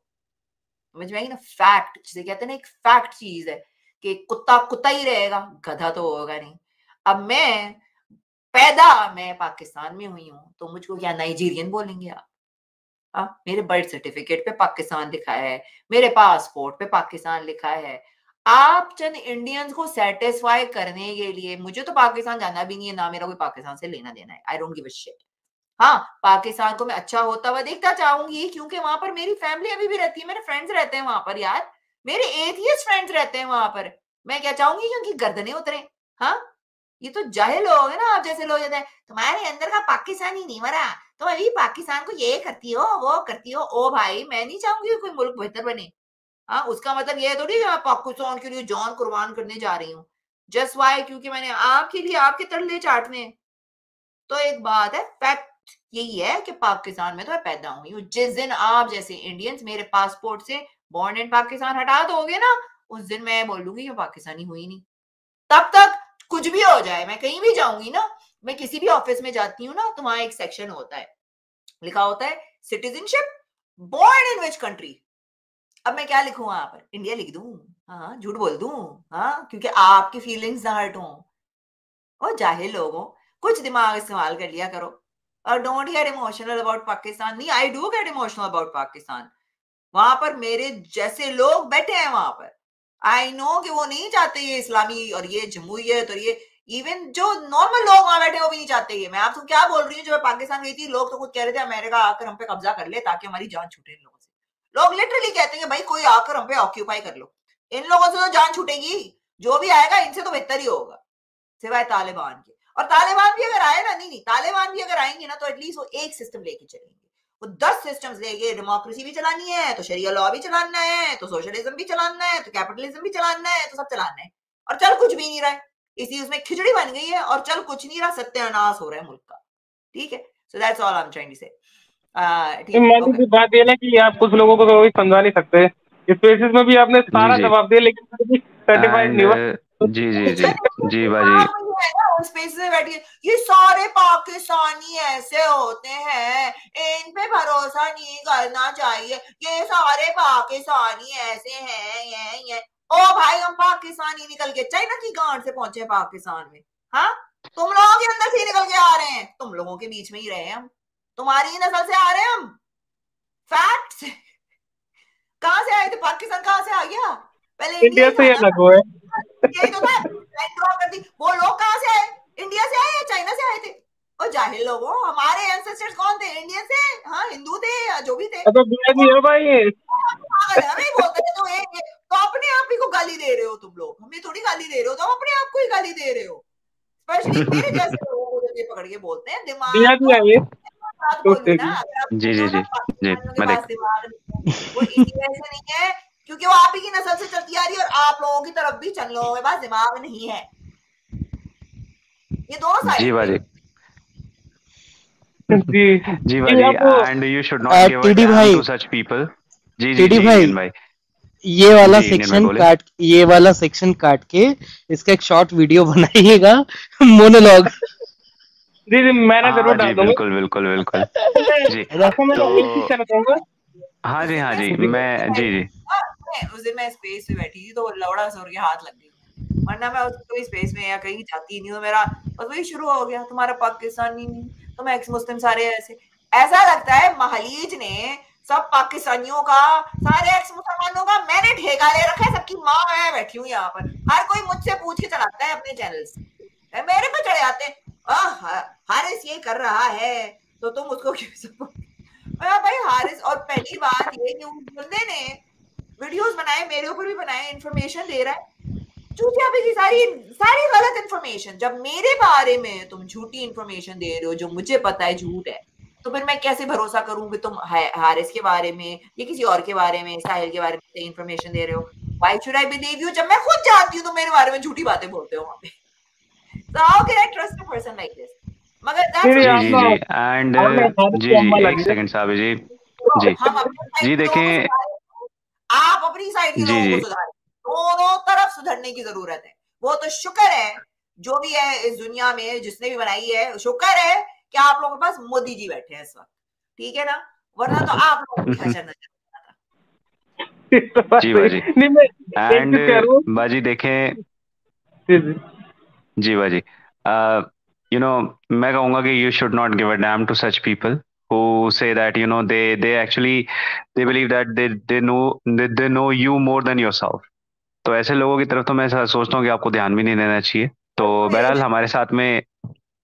समझ में आई ना? फैक्ट जिसे कहते हैं ना एक फैक्ट चीज़ है कि कुत्ता कुत्ता ही रहेगा गधा तो होगा नहीं। अब मैं पैदा मैं पाकिस्तान में हुई हूँ तो मुझको क्या नाइजीरियन बोलेंगे आप? हाँ, मेरे बर्थ सर्टिफिकेट पे पाकिस्तान लिखा है मेरे पासपोर्ट पे पाकिस्तान लिखा है। आप चंद इंडियंस को सेटिस्फाई करने के लिए मुझे तो पाकिस्तान जाना भी नहीं है ना मेरा कोई पाकिस्तान से लेना देना है आई डोंट गिव शिट हाँ पाकिस्तान को मैं अच्छा होता हुआ देखता चाहूँगी क्योंकि वहाँ पर मेरी फैमिली अभी भी रहती है मेरे फ्रेंड्स रहते हैं वहाँ पर यार मेरे एथियस्ट फ्रेंड्स रहते हैं वहाँ पर। मैं क्या चाहूँगी क्योंकि गर्दने उतरे हाँ? ये तो जाहिल लोग है ना, आप जैसे लोग जाते हैं, तुम्हारे अंदर का पाकिस्तानी नहीं मरा, तुम अभी पाकिस्तान को ये करती हो, वो करती हो, ओ भाई, मैं नहीं चाहूँगी कोई मुल्क बेहतर बने। हाँ उसका मतलब ये थोड़ी मैं पाकिस्तान के लिए जान कुर्बान करने जा रही हूँ। जस्ट वाई क्योंकि मैंने आपके लिए आपके तरले चाटने। तो एक बात है फैक्ट यही है कि पाकिस्तान में तो मैं पैदा हुई हूँ। जिस दिन आप जैसे इंडियंस मेरे पासपोर्ट से बॉर्न इन पाकिस्तान हटा दोगे ना, उस दिन मैं बोलूँगी मैं पाकिस्तानी हुई नहीं। तब तक कुछ भी हो जाए, मैं कहीं भी जाऊँगी ना, मैं किसी भी ऑफ़िस में जाती हूँ ना तो वहाँ एक सेक्शन होता है। लिखा होता है citizenship born in which country अब मैं क्या लिखू वहाँ पर? इंडिया लिख दू? हाँ झूठ बोल दू? हाँ क्योंकि आपकी फीलिंग्स ना हर्ट हो। और जाहिल लोगों, कुछ दिमाग इस्तेमाल कर लिया करो। और don't get emotional about Pakistan नहीं I do get emotional about Pakistan वहाँ पर मेरे जैसे लोग बैठे हैं वहाँ पर। आई नो कि वो नहीं चाहते ये इस्लामी और ये जमहूरियत और ये इवन जो नॉर्मल लोग वहाँ बैठे वो भी नहीं चाहते ये। मैं आपको क्या बोल रही हूँ, जब मैं पाकिस्तान गई थी, लोग तो खुद कह रहे थे, अमेरिका आकर हम पे कब्जा कर ले ताकि हमारी जान छूटे इन लोगों से। लोग लिटरली कहते हैं भाई, कोई आकर हम पे ऑक्यूपाई कर लो। इन लोगों से तो जान छूटेगी। जो भी आएगा, इनसे तो बेहतर ही होगा, सिवाय तालिबान के। और तालिबान भी अगर आए ना, नहीं नहीं, तालिबान भी अगर आएँगे ना तो एटलीस्ट वो एक सिस्टम लेके चलेंगे। वो दस सिस्टम्स लेके डेमोक्रेसी भी चलानी है तो शरिया लॉ भी चलाना है तो सोशलिज्म भी चलाना है तो कैपिटलिज्म भी चलाना है तो सब चलाना है। और चल कुछ भी नहीं रहा है। इसी उसमें खिचड़ी बन गई है और चल कुछ नहीं रहा सत्यानाश हो रहा है मुल्क का। ठीक है? So that's all I am trying to say बात ये ना कि आप कुछ लोगों को तो समझा नहीं सकते। इस बेसिस में भी आपने सारा जवाब दिया लेकिन सर्टिफाइड नहीं हुआ। जी जी जी। जी बाजी। स्पेस में बैठी ये सारे पाकिस्तानी ऐसे होते हैं, इन पे भरोसा नहीं करना चाहिए। ये सारे पाकिस्तानी ऐसे हैं ये ये ओ भाई, हम पाकिस्तानी निकल के, चाइना की गांड से पहुँचे पाकिस्तान में हाँ? तुम लोगों के अंदर से निकल के आ रहे हैं। तुम लोगों के बीच में ही रहे हम। तुम्हारी ही नस्ल से आ रहे हैं हम। फैक्ट कहाँ से आए थे? पाकिस्तान कहाँ से आ गया? पहले इंडिया से अलग हुए यही तो था वो लोग कहाँ से आए इंडिया से आए या चाइना से आए थे और जाहिल लोगों हमारे एंसेस्टर्स कौन थे इंडियन से हाँ हिंदू थे या जो भी थे तो है भाई हमें बोलते थे तो एक तो अपने आप ही को गाली दे रहे हो तुम लोग हमें थोड़ी गाली दे रहे हो तो अपने आप को ही गाली दे रहे हो स्पेशली मेरे जैसे लोगों को पकड़ के बोलते हैं दिमाग जी जी जी जी मैं देख वो ऐसे नहीं है क्योंकि वो आप ही की नस्ल से चलती आ रही है और आप लोगों की तरफ़ भी चल लोगों के पास दिमाग नहीं है। ये दोनों साइड जी बाजी जी जी भाई and you should not give TD भाई टू सच पीपल जी जी टीडी भाई, भाई। ये वाला सेक्शन काट ये वाला सेक्शन काट के इसका एक शॉर्ट वीडियो बनाइएगा मोनोलॉग जी जी मैंने ज़रूर डाल दूँगा। बिल्कुल बिल्कुल बिल्कुल। जी तो हाँ जी हाँ जी। मैं जी जी। उस दिन मैं स्पेस पे बैठी थी तो लौड़ा सर के हाथ लग गई वरना मैं कोई स्पेस में या कहीं जाती नहीं हूँ, मेरा बस वही शुरू हो गया, तुम्हारा पाकिस्तानी नहीं तो मैं एक्स मुस्लिम सारे ऐसे, ऐसा लगता है महलीज ने सब पाकिस्तानियों का, सारे एक्स मुसलमानों का मैंने ठेका ले रखा है, सबकी माँ मैं बैठी हूँ यहाँ पर। हर कोई मुझसे पूछ के चलाता है अपने चैनल से मेरे पे चढ़े आते हैं हारिस ये कर रहा है तो तुम उसको क्यों सपोर्ट भाई हारिस, और पहली बात ये कि उस बंदे ने वीडियोस बनाए मेरे ऊपर भी बनाए इन्फॉर्मेशन दे रहा है। झूठी आप की सारी सारी गलत इन्फॉर्मेशन जब मेरे बारे में तुम झूठी इन्फॉर्मेशन दे रहे हो जो मुझे पता है झूठ है तो फिर मैं कैसे भरोसा करूँ कि तुम हारिस के बारे में या किसी और के बारे में साहिल के बारे में सही इन्फॉर्मेशन दे रहे हो? Why should I believe you जब मैं खुद जानती हूँ तो मेरे बारे में झूठी बातें बोलते हो वहाँ पे। So how can I trust a person like this? मगर जी जी जी एंड जी जी एक सेकंड साहब जी। जी। जी देखें आप अपनी साइड के लोगों को सुधारें। दोनों तरफ़ सुधरने की ज़रूरत है। वो तो शुक्र है जो भी है इस दुनिया में जिसने भी बनाई है शुक्र है कि आप लोगों के पास मोदी जी बैठे हैं इस वक्त। ठीक है ना? वरना तो आप लोगों की नज़र जी बाजी। एंड बाजी देखें। जी बाजी। यू नो मैं कहूँगा कि you should not give a damn to such people who say that you know they they actually they believe that they they know they, they know you more than yourself तो ऐसे लोगों की तरफ़ तो मैं सोचता हूँ कि आपको ध्यान भी नहीं देना चाहिए तो बहरहाल हमारे साथ में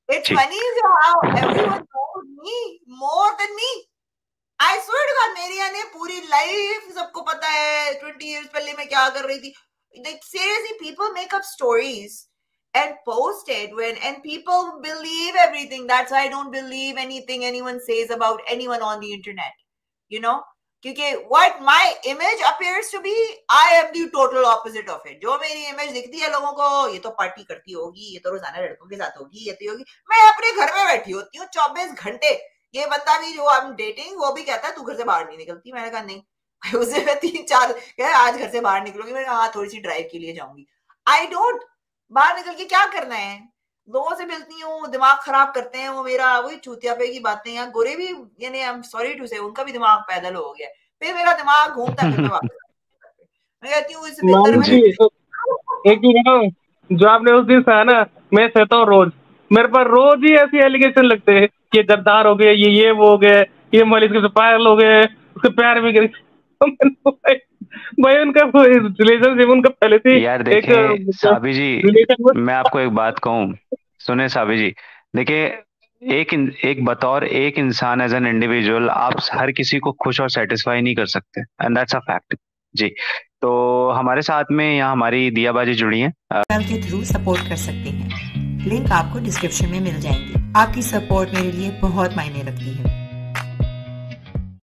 It's funny how everyone knows me more than me. I swear to God Maria ने पूरी लाइफ सबको पता है 20 इयर्स पहले मैं क्या कर रही थी like seriously people make up stories and post it when and people believe everything that's why i don't believe anything anyone says about anyone on the internet you know क्योंकि what my image appears to be I am the total opposite of it जो मेरी image दिखती है लोगों को ये तो party करती होगी ये तो रोज़ाना लड़कों के साथ होगी ये तो होगी मैं अपने घर में बैठी होती हूँ चौबीस घंटे ये बंदा भी जो आई एम डेटिंग वो भी कहता है तू घर से बाहर नहीं निकलती मैंने कहा नहीं उसे मैं तीन चार आज घर से बाहर निकलूँगी मैंने कहा हाँ थोड़ी सी ड्राइव के लिए जाऊँगी आई डोंट बाहर निकल के क्या करना है? लोगों से मिलती हूँ दिमाग खराब करते हैं वो मेरा वही चूतिया पे की बातें हैं। गोरे भी यानी आई एम सॉरी टू से उनका भी दिमाग पैदल हो गया। फिर मेरा दिमाग घूमता है मैं कहती हूँ इससे बेहतर एक जो आपने उस दिन कहा ना मैं सहता हूँ रोज। मेरे पर रोज ही ऐसी एलिगेशन लगते हैं कि गद्दार हो गए ये ये वो हो गए ये मलिक के पायल हो गए उसके प्यार भी गिर भाई उनका रिलेशनशिप उनका पहले से यार देखिए साबी जी मैं आपको एक बात कहूँ। सुने साबी जी देखिए एक एक बतौर एक इंसान एज एन इंडिविजुअल आप हर किसी को खुश और सेटिस्फाई नहीं कर सकते एंड दैट्स अ फैक्ट जी। तो हमारे साथ में यहाँ हमारी दियाबाजी जुड़ी है। के थ्रू सपोर्ट कर सकते हैं। लिंक आपको डिस्क्रिप्शन में मिल जाएँगे। आपकी सपोर्ट मेरे लिए बहुत मायने रखती है।